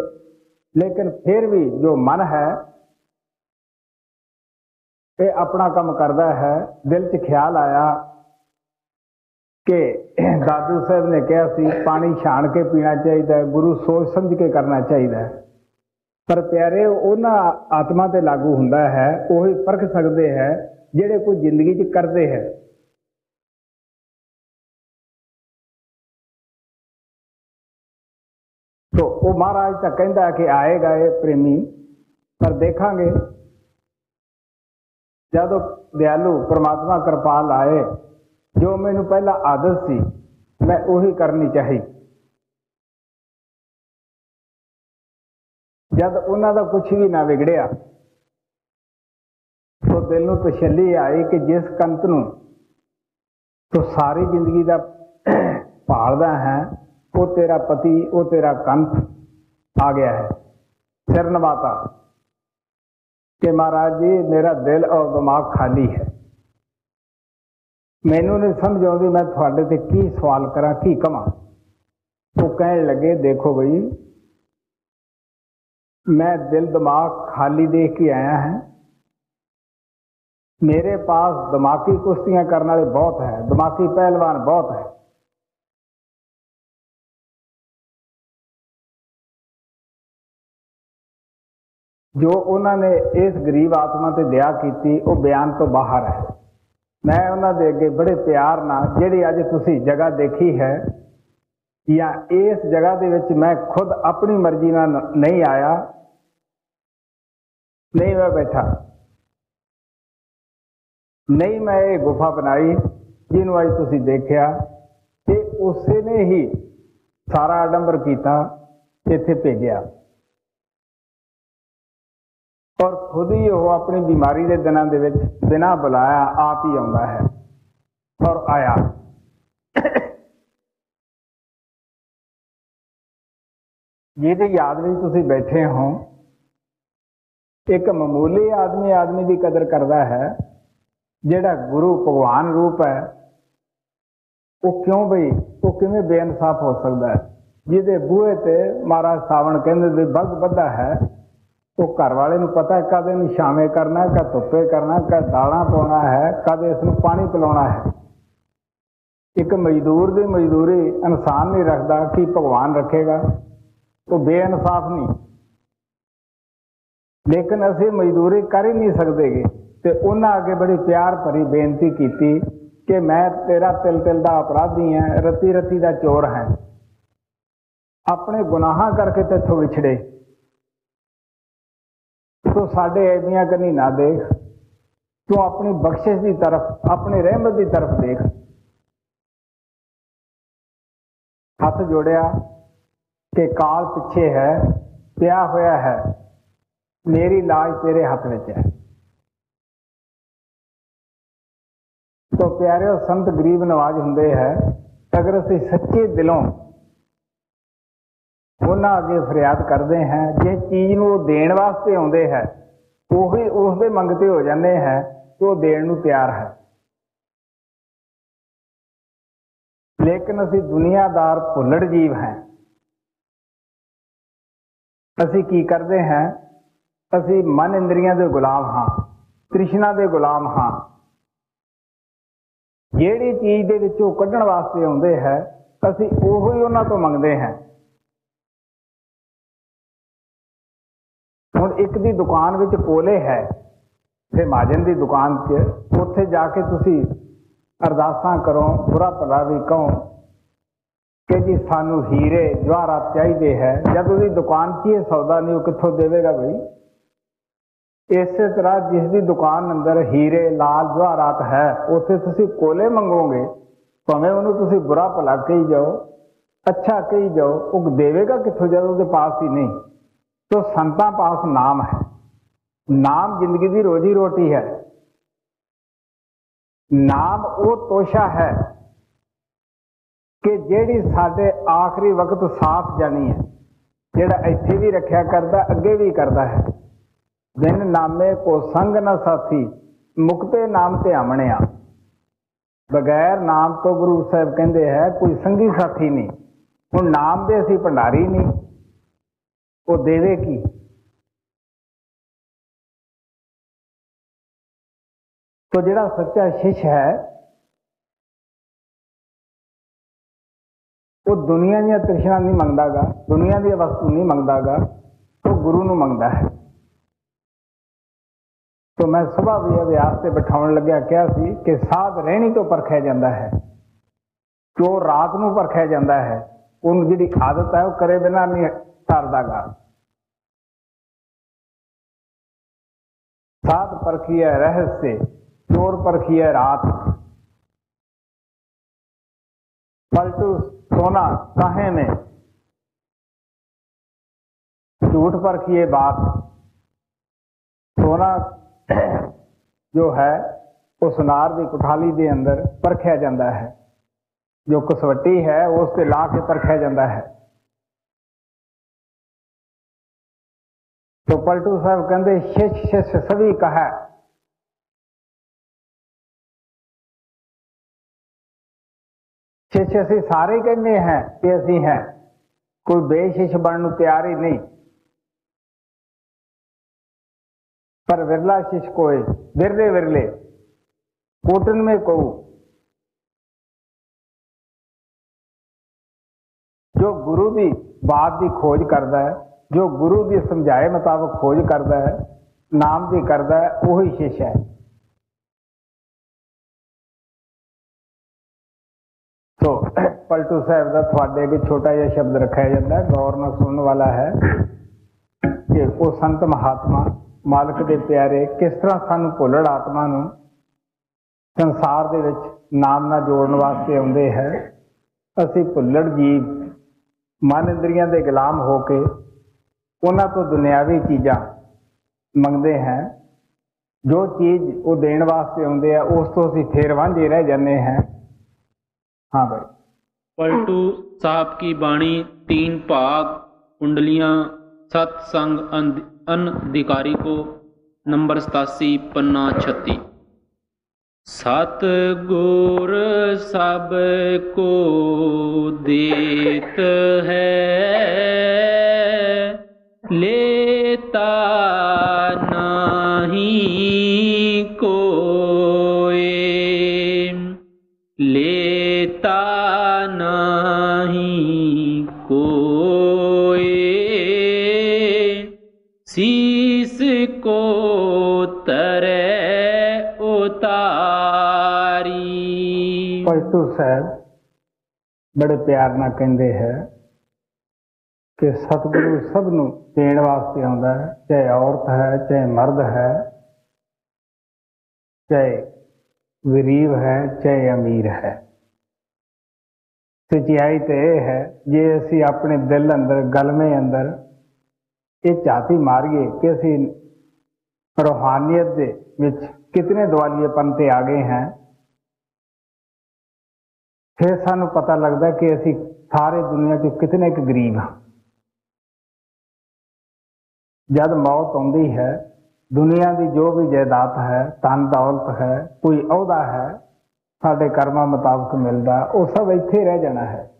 ਲੇਕਿਨ ਫਿਰ ਵੀ ਜੋ ਮਨ ਹੈ, ਇਹ ਆਪਣਾ ਕੰਮ ਕਰਦਾ ਹੈ। ਦਿਲ 'ਚ ਖਿਆਲ ਆਇਆ ਕਿ ਦਾਦੂ ਸਾਹਿਬ ਨੇ ਕਿਹਾ ਸੀ, ਪਾਣੀ ਛਾਣ ਕੇ ਪੀਣਾ ਚਾਹੀਦਾ ਹੈ, ਗੁਰੂ ਸੋਚ ਸਮਝ ਕੇ ਕਰਨਾ ਚਾਹੀਦਾ ਹੈ। ਪਰ ਪਿਆਰੇ, ਉਹਨਾਂ ਆਤਮਾ ਤੇ ਲਾਗੂ ਹੁੰਦਾ ਹੈ, ਉਹੀ ਪਰਖ ਸਕਦੇ ਹੈ, ਜਿਹੜੇ ਕੋਈ ਜ਼ਿੰਦਗੀ 'ਚ ਕਰਦੇ ਹੈ। ਤੋ ਉਹ ਮਹਾਰਾਜ ਤਾਂ ਕਹਿੰਦਾ ਕਿ ਆਏਗਾ ਇਹ ਪ੍ਰੇਮੀ, ਪਰ ਦੇਖਾਂਗੇ। ਜਦੋਂ ਦਿਆਲੂ ਪ੍ਰਮਾਤਮਾ ਕਿਰਪਾਲ ਆਏ, ਜੋ ਮੈਨੂੰ ਪਹਿਲਾਂ ਆਦਤ ਸੀ, ਮੈਂ ਉਹੀ ਕਰਨੀ ਚਾਹੀ। ਜਦ ਉਹਨਾਂ ਦਾ ਕੁਝ ਵੀ ਨਾ ਵਿਗੜਿਆ, ਤੋ ਦਿਲ ਨੂੰ ਤਸੱਲੀ ਆਈ ਕਿ ਜਿਸ ਕੰਤ ਨੂੰ ਤੋ ਸਾਰੀ ਜ਼ਿੰਦਗੀ ਦਾ ਭਾਲਦਾ ਹੈ ਉਹ ਤੇਰਾ ਪਤੀ ਉਹ ਤੇਰਾ ਕੰਤ ਆ ਗਿਆ ਹੈ ਸਿਰ ਨਵਾਤਾ ਕਿ ਮਹਾਰਾਜ ਜੀ ਮੇਰਾ ਦਿਲ ਔਰ ਦਿਮਾਗ ਖਾਲੀ ਹੈ ਮੈਨੂੰ ਨਹੀਂ ਸਮਝ ਆਉਂਦੀ ਮੈਂ ਤੁਹਾਡੇ ਤੇ ਕੀ ਸਵਾਲ ਕਰਾਂ ਕੀ ਕਵਾਂ ਉਹ ਕਹਿਣ ਲੱਗੇ ਦੇਖੋ ਬਈ मैं दिल दिमाग खाली देख के आया है मेरे पास दिमागी कुश्तियां करने वाले बहुत है दिमागी पहलवान बहुत है ਜੋ ਉਹਨਾਂ ਨੇ ਇਸ ਗਰੀਬ ਆਤਮਾ ਤੇ ਦਇਆ ਕੀਤੀ, ਉਹ ਬਿਆਨ ਤੋਂ ਬਾਹਰ ਹੈ। ਮੈਂ ਉਹਨਾਂ ਦੇ ਅੱਗੇ ਬੜੇ ਪਿਆਰ ਨਾਲ, ਜਿਹੜੀ ਅੱਜ ਤੁਸੀਂ ਜਗ੍ਹਾ ਦੇਖੀ ਹੈ, ਜਾਂ ਇਸ ਜਗ੍ਹਾ ਦੇ ਵਿੱਚ ਮੈਂ ਖੁਦ ਆਪਣੀ ਮਰਜ਼ੀ ਨਾਲ ਨਹੀਂ ਆਇਆ, ਨਹੀਂ ਮੈਂ ਬੈਠਾ। ਨਹੀਂ ਮੈਂ ਇਹ ਗੁਫਾ ਬਣਾਈ, ਜਿਹਨੂੰ ਅੱਜ ਤੁਸੀਂ ਦੇਖਿਆ, ਤੇ ਉਸੇ ਨੇ ਹੀ ਸਾਰਾ ਆਡੰਬਰ ਕੀਤਾ, ਇੱਥੇ ਭੇਜਿਆ। ਔਰ ਖੁਦ ਹੀ ਉਹ ਆਪਣੀ ਬਿਮਾਰੀ ਦੇ ਦਿਨਾਂ ਦੇ ਵਿੱਚ ਬਿਨਾਂ ਬੁਲਾਇਆ ਆਪ ਹੀ ਆਉਂਦਾ ਹੈ ਔਰ ਆਇਆ। ਜਿਹਦੀ ਯਾਦ ਵਿੱਚ ਤੁਸੀਂ ਬੈਠੇ ਹੋ, ਇੱਕ ਮਾਮੂਲੀ ਆਦਮੀ ਆਦਮੀ ਦੀ ਕਦਰ ਕਰਦਾ ਹੈ, ਜਿਹੜਾ ਗੁਰੂ ਭਗਵਾਨ ਰੂਪ ਹੈ, ਉਹ ਕਿਉਂ ਬਈ, ਉਹ ਕਿਵੇਂ ਬੇਇਨਸਾਫ ਹੋ ਸਕਦਾ ਹੈ? ਜਿਹਦੇ ਬੂਹੇ ਤੇ ਮਹਾਰਾਜ ਸਾਵਣ ਕਹਿੰਦੇ ਵੀ, ਬਗ ਬੱਧਾ ਹੈ ਉਹ ਘਰ ਵਾਲੇ ਨੂੰ ਪਤਾ ਹੈ ਕਦੇ ਨੂੰ ਸ਼ਾਮੇ ਕਰਨਾ ਕਦ ਧੁੱਪੇ ਕਰਨਾ ਕਦ ਦਾਲਾਂ ਪਾਉਣਾ ਹੈ, ਕਦ ਇਸ ਨੂੰ ਪਾਣੀ ਪਿਲਾਉਣਾ ਹੈ। ਇੱਕ ਮਜ਼ਦੂਰ ਦੀ ਮਜ਼ਦੂਰੀ ਇਨਸਾਨ ਨਹੀਂ ਰੱਖਦਾ, ਕਿ ਭਗਵਾਨ ਰੱਖੇਗਾ? ਉਹ ਬੇਇਨਸਾਫ ਨਹੀਂ। ਲੇਕਿਨ ਅਸੀਂ ਮਜ਼ਦੂਰੀ ਕਰ ਹੀ ਨਹੀਂ ਸਕਦੇਗੇ ਤੇ ਉਹਨਾਂ ਅੱਗੇ ਬੜੀ ਪਿਆਰ ਭਰੀ ਬੇਨਤੀ ਕੀਤੀ ਕਿ ਮੈਂ ਤੇਰਾ ਤਿਲ ਤਿਲ ਦਾ ਅਪਰਾਧੀ ਹਾਂ, ਰਤੀ ਰਤੀ ਦਾ ਚੋਰ ਹਾਂ। ਆਪਣੇ ਗੁਨਾਹਾਂ ਕਰਕੇ ਤੇਥੋਂ ਵਿਛੜੇ। ਤੂੰ ਸਾਡੇ ਐਦੀਆਂ ਕਰਨੀ ਨਾ ਦੇਖ। ਤੂੰ ਆਪਣੀ ਬਖਸ਼ਿਸ਼ ਦੀ ਤਰਫ, ਆਪਣੀ ਰਹਿਮਤ ਦੀ ਤਰਫ ਦੇਖ। ਹੱਥ ਜੋੜਿਆ ਕਿ ਕਾਲ ਪਿੱਛੇ ਹੈ, ਪਿਆ ਹੋਇਆ ਹੈ। ਮੇਰੀ ਲਾਜ ਤੇਰੇ ਹੱਥ ਵਿੱਚ ਹੈ। ਤੋ ਪਿਆਰਿਓ, ਸੰਤ ਗਰੀਬ ਨਵਾਜ ਹੁੰਦੇ ਹੈ, ਅਗਰ ਅਸੀਂ ਸੱਚੇ ਦਿਲੋਂ ਉਹਨਾਂ ਅੱਗੇ ਫਰਿਆਦ ਕਰਦੇ ਹੈ, ਜੇ ਚੀਜ਼ ਨੂੰ ਉਹ ਦੇਣ ਵਾਸਤੇ ਆਉਂਦੇ ਹੈ, ਉਹੀ ਉਸ ਦੇ ਮੰਗਤੇ ਹੋ ਜਾਂਦੇ ਹੈ ਕਿ ਉਹ ਦੇਣ ਨੂੰ ਤਿਆਰ ਹੈ। ਲੇਕਿਨ ਅਸੀਂ ਦੁਨੀਆਦਾਰ ਭੁੱਲੜ ਜੀਵ ਹੈ। ਅਸੀਂ ਕੀ ਕਰਦੇ ਹਾਂ? ਅਸੀਂ ਮਨ ਇੰਦਰੀਆਂ ਦੇ ਗੁਲਾਮ ਹਾਂ, ਤ੍ਰਿਸ਼ਨਾ ਦੇ ਗੁਲਾਮ ਹਾਂ। ਜਿਹੜੀ ਚੀਜ਼ ਦੇ ਵਿੱਚੋਂ ਕੱਢਣ ਵਾਸਤੇ ਆਉਂਦੇ ਹੈ, ਅਸੀਂ ਉਹੋ ਹੀ ਉਹਨਾਂ ਤੋਂ ਮੰਗਦੇ ਹਾਂ। ਇੱਕ ਦੀ ਦੁਕਾਨ ਵਿੱਚ ਕੋਲੇ ਹੈ ਤੇ ਮਾਜਨ ਦੀ ਦੁਕਾਨ 'ਚ, ਉੱਥੇ ਜਾ ਕੇ ਤੁਸੀਂ ਅਰਦਾਸਾਂ ਕਰੋ, ਬੁਰਾ ਭਲਾ ਵੀ ਕਹੋ ਕਿ ਜੀ ਸਾਨੂੰ ਹੀਰੇ ਜਵਾਹਰਾਤ ਚਾਹੀਦੇ ਹੈ। ਜਦ ਉਹਦੀ ਦੁਕਾਨ 'ਚ ਇਹ ਸੌਦਾ ਨਹੀਂ, ਉਹ ਕਿੱਥੋਂ ਦੇਵੇਗਾ ਬਈ? ਇਸੇ ਤਰ੍ਹਾਂ ਜਿਸ ਦੀ ਦੁਕਾਨ ਅੰਦਰ ਹੀਰੇ, ਲਾਲ, ਜਵਾਹਰਾਤ ਹੈ, ਉੱਥੇ ਤੁਸੀਂ ਕੋਲੇ ਮੰਗੋਗੇ, ਭਾਵੇਂ ਉਹਨੂੰ ਤੁਸੀਂ ਬੁਰਾ ਭਲਾ ਕਹੀ ਜਾਓ, ਅੱਛਾ ਕਹੀ ਜਾਓ, ਉਹ ਦੇਵੇਗਾ ਕਿੱਥੋਂ ਜਦ ਉਹਦੇ ਪਾਸ ਹੀ ਨਹੀਂ? ਤੋ ਸੰਤਾਂ ਪਾਸ ਨਾਮ ਹੈ। ਨਾਮ ਜ਼ਿੰਦਗੀ ਦੀ ਰੋਜੀ ਰੋਟੀ ਹੈ। ਨਾਮ ਉਹ ਤੋਸ਼ਾ ਹੈ ਕਿ ਜਿਹੜੀ ਸਾਡੇ ਆਖਰੀ ਵਕਤ ਸਾਥ ਜਾਣੀ ਹੈ, ਜਿਹੜਾ ਇੱਥੇ ਵੀ ਰੱਖਿਆ ਕਰਦਾ, ਅੱਗੇ ਵੀ ਕਰਦਾ ਹੈ। ਬਿਨ ਨਾਮੇ ਕੋ ਸੰਗ ਨਾ ਸਾਥੀ, ਮੁਕਤੇ ਨਾਮ ਤੇ ਆਮਣਿਆ ਬਗੈਰ ਨਾਮ ਤੋਂ ਗੁਰੂ ਸਾਹਿਬ ਕਹਿੰਦੇ ਹੈ, ਕੋਈ ਸੰਗੀ ਸਾਥੀ ਨਹੀਂ। ਹੁਣ ਨਾਮ ਦੇ ਅਸੀਂ ਭੰਡਾਰੀ ਨਹੀਂ। ਉਹ ਦੇਵੇ ਕੀ? ਤੋ ਜਿਹੜਾ ਸੱਚਾ ਸ਼ਿਸ਼ ਹੈ, ਉਹ ਦੁਨੀਆ ਦੀਆਂ ਤ੍ਰਿਸ਼ਨਾ ਨਹੀਂ ਮੰਗਦਾਗਾ, ਦੁਨੀਆ ਦੀ ਵਸਤੂ ਨਹੀਂ ਮੰਗਦਾਗਾ, ਉਹ ਗੁਰੂ ਨੂੰ ਮੰਗਦਾ ਹੈ। ਤੋ ਮੈਂ ਸਵੇਰ ਵੀ ਅਭਿਆਸ ਤੇ ਬਿਠਾਉਣ ਲੱਗਿਆ, ਕਿਹਾ ਸੀ ਕਿ ਸਾਧ ਰਹਿਣੀ ਤੋਂ ਪਰਖਿਆ ਜਾਂਦਾ ਹੈ। ਜੋ ਰਾਤ ਨੂੰ ਪਰਖਿਆ ਜਾਂਦਾ ਹੈ, ਉਹਨੂੰ ਜਿਹੜੀ ਆਦਤ ਹੈ, ਉਹ ਕਰੇ ਬਿਨਾ ਨਹੀਂ शारदागार सात परखी है रहस्य, चोर परखी है रात। पलटू सोना कहे ने? झूठ पर किए बात। सोना जो है, उस नार की कुठाली के अंदर परख्या जाता है। जो कसवटी है उस ला के परख्या जाता है। ਤੋ ਪਲਟੂ ਸਾਹਿਬ ਕਹਿੰਦੇ ਸ਼ਿਸ਼ ਸ਼ਿਸ਼ ਸਭੀ ਕਹਾ ਸ਼ਿਸ਼ ਅਸੀਂ ਸਾਰੇ ਕਹਿੰਦੇ ਹਾਂ ਕਿ ਅਸੀਂ ਹੈ ਕੋਈ ਬੇਸ਼ਿਸ਼ ਬਣਨ ਨੂੰ ਤਿਆਰ ਹੀ ਨਹੀਂ ਪਰ ਵਿਰਲਾ ਸ਼ਿਸ਼ ਕੋਏ ਵਿਰਲੇ ਵਿਰਲੇ ਕੋਟਨ में ਕਹੂ ਜੋ ਗੁਰੂ ਦੀ ਬਾਤ ਦੀ ਖੋਜ ਕਰਦਾ ਹੈ ਜੋ ਗੁਰੂ ਦੀ ਸਮਝਾਏ ਮੁਤਾਬਕ ਖੋਜ ਕਰਦਾ ਹੈ, ਨਾਮ ਦੀ ਕਰਦਾ ਹੈ, ਉਹੀ ਸ਼ਿਸ਼ ਹੈ। ਸੋ, ਪਲਟੂ ਸਾਹਿਬ ਦਾ ਤੁਹਾਡੇ ਅੱਗੇ ਛੋਟਾ ਜਿਹਾ ਸ਼ਬਦ ਰੱਖਿਆ ਜਾਂਦਾ ਗੌਰ ਨਾਲ ਸੁਣਨ ਵਾਲਾ ਹੈ ਕਿ ਉਹ ਸੰਤ ਮਹਾਤਮਾ, ਮਾਲਕ ਦੇ ਪਿਆਰੇ, ਕਿਸ ਤਰ੍ਹਾਂ ਸਾਨੂੰ ਭੁੱਲੜ ਆਤਮਾ ਨੂੰ ਸੰਸਾਰ ਦੇ ਵਿੱਚ ਨਾਮ ਨਾਲ ਜੋੜਨ ਵਾਸਤੇ ਆਉਂਦੇ ਹੈ। ਅਸੀਂ ਭੁੱਲੜ ਜੀਵ, ਮਨ ਇੰਦਰੀਆਂ ਦੇ ਗੁਲਾਮ ਹੋ ਕੇ ਉਹਨਾਂ ਤੋਂ ਦੁਨਿਆਵੀ ਚੀਜ਼ਾਂ ਮੰਗਦੇ ਹਾਂ ਜੋ ਚੀਜ਼ ਉਹ ਦੇਣ ਵਾਸਤੇ ਆਉਂਦੇ ਆ, ਉਸ ਤੋਂ ਅਸੀਂ ਫੇਰ ਵਾਂਝੇ ਰਹਿ ਜਾਂਦੇ ਹਾਂ। ਹਾਂ ਭਾਈ ਪਲਟੂ ਸਾਹਿਬ ਕੀ ਬਾਣੀ, ਤੀਨ ਭਾਗ, ਕੁੰਡਲੀਆਂ, ਸਤ ਸੰਗ ਅਨਧਿਕਾਰੀ ਕੋ, ਨੰਬਰ 87 ਪੰਨਾ 36 ਸਤ ਗੁਰ ਸਭ ਕੋ ਦੇਤ ਹੈ। लेता नहीं कोई लेता नहीं कोई शीस को तरे उतारी ਪਲਟੂ ਸਾਹਿਬ ਬੜੇ ਪਿਆਰ ਨਾਲ ਕਹਿੰਦੇ ਹੈ ਕਿ ਸਤਿਗੁਰੂ ਸਭ ਨੂੰ ਦੇਣ ਵਾਸਤੇ ਆਉਂਦਾ ਹੈ, ਚਾਹੇ ਔਰਤ ਹੈ, ਚਾਹੇ ਮਰਦ ਹੈ, ਚਾਹੇ ਗਰੀਬ ਹੈ, ਚਾਹੇ ਅਮੀਰ ਹੈ। ਸਚਾਈ ਤੇ ਇਹ ਹੈ, ਜੇ ਅਸੀਂ ਆਪਣੇ ਦਿਲ ਅੰਦਰ, ਗਲਮੇ ਅੰਦਰ ਇਹ ਝਾਤੀ ਮਾਰੀਏ ਕਿ ਅਸੀਂ ਰੋਹਾਨੀਅਤ ਦੇ ਵਿੱਚ ਕਿਤਨੇ ਦਵਾਲੀਏਪਨ ਤੇ ਆ ਗਏ ਹਾਂ, ਫਿਰ ਸਾਨੂੰ ਪਤਾ ਲੱਗਦਾ ਕਿ ਅਸੀਂ ਸਾਰੇ ਦੁਨੀਆ 'ਚ ਕਿਤਨੇ ਕੁ ਗਰੀਬ ਹਾਂ। ਜਦ ਮੌਤ ਆਉਂਦੀ ਹੈ ਦੁਨੀਆ ਦੀ ਜੋ ਵੀ ਜਾਇਦਾਦ ਹੈ ਧਨ ਦੌਲਤ ਹੈ ਕੋਈ ਅਹੁਦਾ ਹੈ ਸਾਡੇ ਕਰਮਾਂ ਮੁਤਾਬਕ ਮਿਲਦਾ ਉਹ ਸਭ ਇੱਥੇ ਰਹਿ ਜਾਣਾ ਹੈ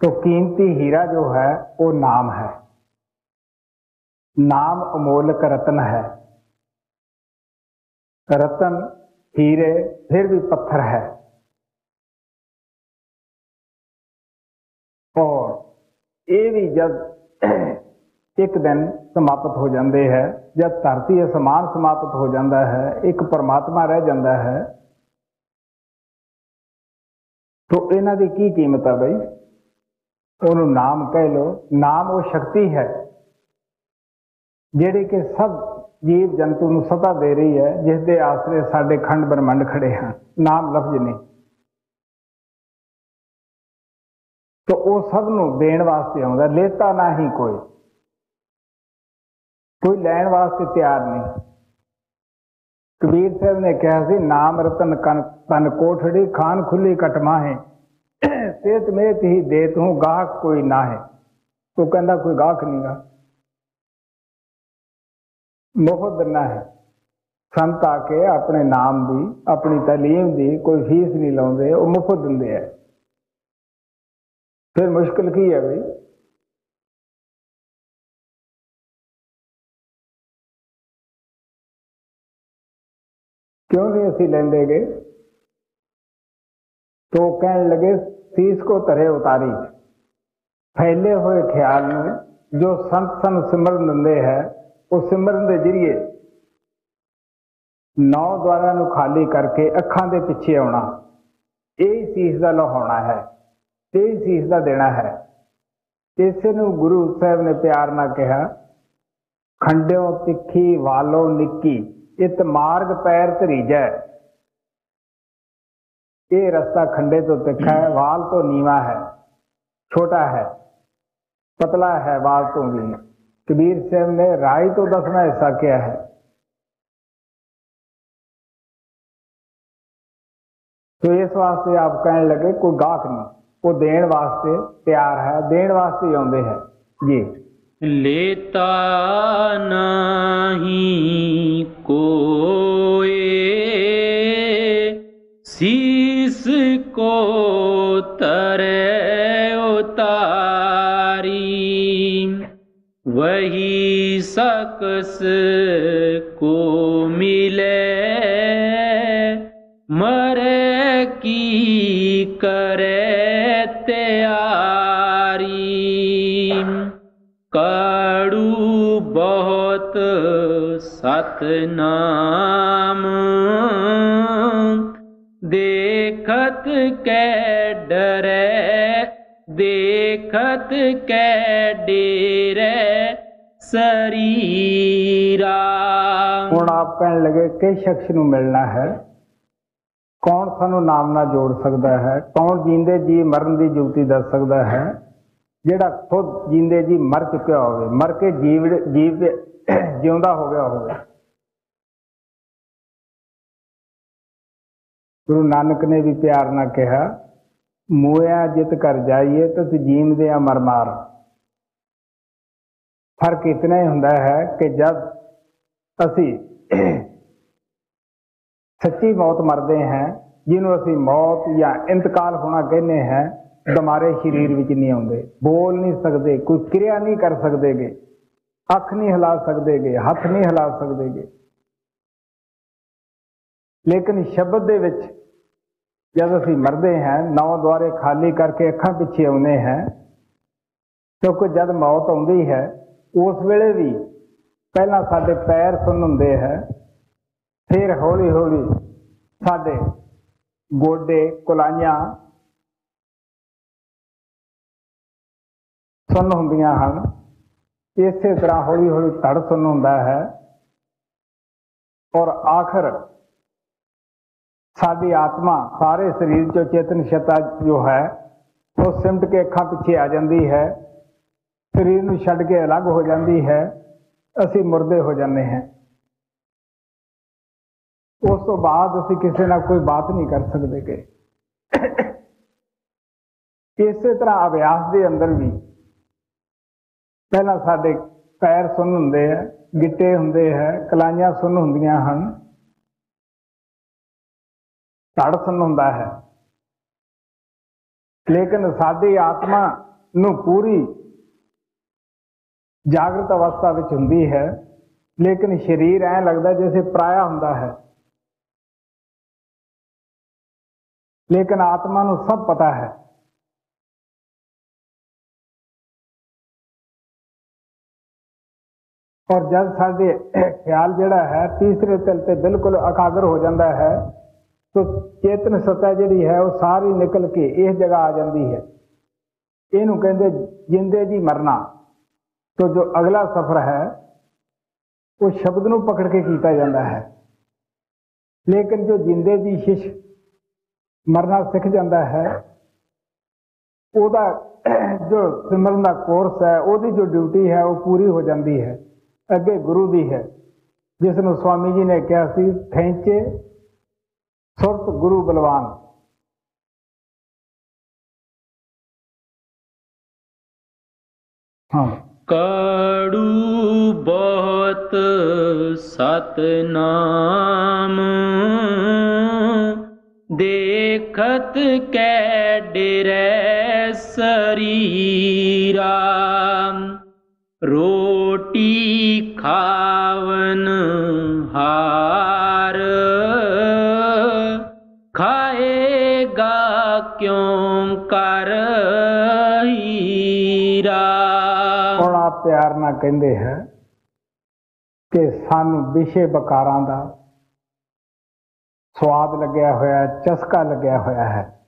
तो कीमती हीरा जो है वो नाम है नाम अमोलक रत्न है रतन हीरे फिर भी पत्थर है ਔਰ ਇਹ ਵੀ ਜਦ ਇੱਕ ਦਿਨ ਸਮਾਪਤ ਹੋ ਜਾਂਦੇ ਹੈ, ਜਦ ਧਰਤੀ ਅਸਮਾਨ ਸਮਾਪਤ ਹੋ ਜਾਂਦਾ ਹੈ, ਇੱਕ ਪਰਮਾਤਮਾ ਰਹਿ ਜਾਂਦਾ ਹੈ, ਤੋ ਇਹਨਾਂ ਦੀ ਕੀ ਕੀਮਤ ਆ ਬਈ? ਉਹਨੂੰ ਨਾਮ ਕਹਿ ਲੋ ਨਾਮ ਉਹ ਸ਼ਕਤੀ ਹੈ, ਜਿਹੜੇ ਕਿ ਸਭ ਜੀਵ ਜੰਤੂ ਨੂੰ ਸਦਾ ਦੇ ਰਹੀ ਹੈ, ਜਿਸ ਦੇ ਆਸਰੇ ਸਾਡੇ ਖੰਡ ਬ੍ਰਹਮੰਡ ਖੜੇ ਹਨ। ਨਾਮ ਲਫ਼ਜ਼ ਨਹੀਂ ਤੋ ਉਹ ਸਭ ਨੂੰ ਦੇਣ ਵਾਸਤੇ ਆਉਂਦਾ, ਲੇਤਾ ਨਾ ਹੀ ਕੋਈ। ਕੋਈ ਲੈਣ ਵਾਸਤੇ ਤਿਆਰ ਨਹੀਂ। ਕਬੀਰ ਸਾਹਿਬ ਨੇ ਕਿਹਾ ਸੀ, ਨਾਮ ਰਤਨ ਕਨ ਤਨ ਕੋਠੜੀ, ਖਾਨ ਖੁੱਲੀ ਕਟਮਾਹੇ ਸੇਤ ਮੇਤ ਹੀ ਦੇਤ ਹੂੰ, ਗਾਹਕ ਕੋਈ ਨਾ ਹੈ ਉਹ ਕਹਿੰਦਾ, ਕੋਈ ਗਾਹਕ ਨਹੀਂਗਾ ਮੁਫਤ ਦਿੰਨਾ ਹੈ ਸੰਤ ਆ ਕੇ ਆਪਣੇ ਨਾਮ ਦੀ, ਆਪਣੀ ਤਾਲੀਮ ਦੀ ਕੋਈ ਫੀਸ ਨਹੀਂ ਲਾਉਂਦੇ, ਉਹ ਮੁਫਤ ਦਿੰਦੇ ਆ। फिर मुश्किल की है भाई। क्यों नहीं असी लेंदे गए? तो कह लगे शीश को तरह उतारी। फैले हुए ख्याल में जो संत सन सिमरन दे है, उस सिमरन के ज़रिए नौ द्वारा खाली करके अखा के पिछे आना यही शीश का लुहाना है। ਲਹਾਉਣਾ ਹੈ ਇਹ ਹੀ ਸੀਸ ਦਾ ਦੇਣਾ ਹੈ ਇਸੇ ਨੂੰ ਗੁਰੂ ਸਾਹਿਬ ਨੇ ਪਿਆਰ ਨਾਲ ਕਿਹਾ ਖੰਡਿਓ ਤਿੱਖੀ ਵਾਲੋ ਨਿੱਕੀ ਇਤ ਮਾਰਗ ਪੈਰ ਧਰੀਜੈ ਇਹ ਰਸਤਾ ਖੰਡੇ ਤੋਂ ਤਿੱਖਾ ਹੈ ਵਾਲ ਤੋਂ ਨੀਵਾ ਹੈ ਛੋਟਾ ਹੈ ਪਤਲਾ ਹੈ ਵਾਲ ਤੋਂ ਵੀ ਕਬੀਰ ਸਾਹਿਬ ਨੇ ਰਾਈ ਤੋਂ ਦਸਵਾਂ ਹਿੱਸਾ ਕਿਹਾ ਹੈ तो इस वास्ते आप कहने लगे कोई गाहक नहीं वो ਦੇਣ वास्ते ਤਿਆਰ है ਦੇਣ वास्ते ਆਉਂਦੇ ਹੈ जी। लेता नहीं कोए, शीस को तरे उतारी, वही सकस को मिले म ਸਤਨਾਮ। ਦੇਖਤ ਕੈ ਡਰੈ, ਦੇਖਤ ਕੈ ਡੇਰੈ ਸਰੀਰਾ। ਹੁਣ ਆਪ ਕਹਿਣ ਲਗੇ ਕਿ ਸ਼ਖਸ ਨੂੰ ਮਿਲਣਾ ਹੈ? ਕੌਣ ਸਾਨੂੰ ਨਾਮ ਨਾਲ ਜੋੜ ਸਕਦਾ ਹੈ? ਕੌਣ ਜੀਂਦੇ ਜੀ ਮਰਨ ਦੀ ਜੁਗਤੀ ਦੱਸ ਸਕਦਾ ਹੈ? ਜਿਹੜਾ ਖੁਦ ਜੀਂਦੇ ਜੀ ਮਰ ਚੁੱਕਿਆ ਹੋਵੇ, ਮਰ ਕੇ ਜੀਵ ਜੀਵ ਜਿਉਂਦਾ ਹੋ ਗਿਆ ਹੋਵੇ। ਗੁਰੂ ਨਾਨਕ ਨੇ ਵੀ ਪਿਆਰ ਨਾਲ ਕਿਹਾ ਮੋਇਆ ਜਿਤ ਕਰ ਜਾਈਏ ਤਤ ਜੀਵਦੇ ਆ ਮਰ ਮਾਰ। ਫ਼ਰਕ ਇਤਨਾ ਹੀ ਹੁੰਦਾ ਹੈ ਕਿ ਜਦ ਅਸੀਂ ਸੱਚੀ ਮੌਤ ਮਰਦੇ ਹਾਂ, ਜਿਹਨੂੰ ਅਸੀਂ ਮੌਤ ਜਾਂ ਇੰਤਕਾਲ ਹੋਣਾ ਕਹਿੰਦੇ ਹਾਂ ਦੁਬਾਰੇ ਸਰੀਰ ਵਿੱਚ ਨਹੀਂ ਆਉਂਦੇ। ਬੋਲ ਨਹੀਂ ਸਕਦੇ, ਕੋਈ ਕਿਰਿਆ ਨਹੀਂ ਕਰ ਸਕਦੇਗੇ। ਅੱਖ ਨਹੀਂ ਹਿਲਾ ਸਕਦੇਗੇ, ਹੱਥ ਨਹੀਂ ਹਿਲਾ ਸਕਦੇਗੇ। ਲੇਕਿਨ ਸ਼ਬਦ ਦੇ ਵਿੱਚ ਜਦ ਅਸੀਂ ਮਰਦੇ ਹਾਂ, ਨੌ ਦੁਆਰੇ ਖਾਲੀ ਕਰਕੇ ਅੱਖਾਂ ਪਿੱਛੇ ਆਉਨੇ ਹਾਂ, ਕਿਉਂਕਿ ਜਦ ਮੌਤ ਆਉਂਦੀ ਹੈ, ਉਸ ਵੇਲੇ ਵੀ ਪਹਿਲਾਂ ਸਾਡੇ ਪੈਰ ਸੁੰਨ ਹੁੰਦੇ ਹੈ, ਫਿਰ ਹੌਲੀ ਹੌਲੀ ਸਾਡੇ ਗੋਡੇ, ਕੁਲਾਈਆਂ ਸੁੰਨ ਹੁੰਦੀਆਂ ਹਨ। ਇਸੇ ਤਰ੍ਹਾਂ ਹੌਲੀ ਹੌਲੀ ਧੜ ਸੁੰਨ ਹੁੰਦਾ ਹੈ। ਔਰ ਆਖਰ ਸਾਡੀ ਆਤਮਾ ਸਾਰੇ ਸਰੀਰ ਚੋਂ ਚੇਤਨ ਸ਼ਤਾ ਜੋ ਹੈ, ਉਹ ਸਿਮਟ ਕੇ ਅੱਖਾਂ ਪਿੱਛੇ ਆ ਜਾਂਦੀ ਹੈ। ਸਰੀਰ ਨੂੰ ਛੱਡ ਕੇ ਅਲੱਗ ਹੋ ਜਾਂਦੀ ਹੈ। ਅਸੀਂ ਮੁਰਦੇ ਹੋ ਜਾਂਦੇ ਹਾਂ। ਉਸ ਤੋਂ ਬਾਅਦ ਅਸੀਂ ਕਿਸੇ ਨਾਲ ਕੋਈ ਬਾਤ ਨਹੀਂ ਕਰ ਸਕਦੇ ਕਿ। ਇਸੇ ਤਰ੍ਹਾਂ ਅਭਿਆਸ ਦੇ ਅੰਦਰ ਵੀ ਪਹਿਲਾਂ ਸਾਡੇ ਪੈਰ ਸੁੰਨ ਹੁੰਦੇ ਆ, ਗਿੱਟੇ ਹੁੰਦੇ ਹੈ ਕਲਾਈਆਂ ਸੁੰਨ ਹੁੰਦੀਆਂ ਹਨ। ਧੜ ਸੁੰਨ ਹੁੰਦਾ ਹੈ। ਲੇਕਿਨ ਸਾਡੀ ਆਤਮਾ ਨੂੰ ਪੂਰੀ ਜਾਗਰਤ ਅਵਸਥਾ ਵਿੱਚ ਹੁੰਦੀ ਹੈ। ਲੇਕਿਨ ਸਰੀਰ ਐ ਲੱਗਦਾ ਜਿਵੇਂ ਪਰਾਇਆ ਹੁੰਦਾ ਹੈ। ਲੇਕਿਨ ਆਤਮਾ ਨੂੰ ਸਭ ਪਤਾ ਹੈ। ਔਰ ਜਦ ਸਾਡੇ ਖਿਆਲ ਜਿਹੜਾ ਹੈ ਤੀਸਰੇ ਤਿਲ ਤੇ ਬਿਲਕੁਲ ਅਕਾਗਰ ਹੋ ਜਾਂਦਾ ਹੈ, ਤਾਂ ਚੇਤਨ ਸਤਾ ਜਿਹੜੀ ਹੈ ਉਹ ਸਾਰੀ ਨਿਕਲ ਕੇ ਇਸ ਜਗ੍ਹਾ ਆ ਜਾਂਦੀ ਹੈ। ਇਹਨੂੰ ਕਹਿੰਦੇ ਜਿੰਦੇ ਦੀ ਮਰਨਾ। ਤੋਂ ਜੋ ਅਗਲਾ ਸਫ਼ਰ ਹੈ, ਉਹ ਸ਼ਬਦ ਨੂੰ ਪਕੜ ਕੇ ਕੀਤਾ ਜਾਂਦਾ ਹੈ। ਲੇਕਿਨ ਜੋ ਜਿੰਦੇ ਦੀ ਸ਼ਿਸ਼ ਮਰਨਾ ਸਿੱਖ ਜਾਂਦਾ ਹੈ, ਉਹਦਾ ਜੋ ਸਿਮਰਨ ਦਾ ਕੋਰਸ ਹੈ, ਉਹਦੀ ਜੋ ਡਿਊਟੀ ਹੈ, ਉਹ ਪੂਰੀ ਹੋ ਜਾਂਦੀ ਹੈ। ਅੱਗੇ ਗੁਰੂ ਦੀ ਹੈ ਜਿਸ ਨੂੰ ਸਵਾਮੀ ਜੀ ਨੇ ਕਿਹਾ ਸੀ ਥੈਂਚੇ ਸੁਰਤ ਗੁਰੂ ਬਲਵਾਨ। ਹਾਂ। ਕੜੂ ਬਹੁਤ ਸਤਨਾਮ, ਦੇਖਤ ਕੈ ਡਰੈ ਸਰੀਰਾ। ਰੋਟੀ ਖਾਵਨ ਹਾਰ। ਖਾਏਗਾ ਕਿਉਂ ਕਰ ਹੀਰਾ? ਹੁਣ ਪਿਆਰ ਨਾਲ ਕਹਿੰਦੇ ਹੈ ਕਿ ਸਾਨੂੰ ਵਿਸ਼ੇ ਬਕਾਰਾਂ ਦਾ ਸਵਾਦ ਲੱਗਿਆ ਹੋਇਆ, ਚਸਕਾ ਲੱਗਿਆ ਹੋਇਆ ਹੈ।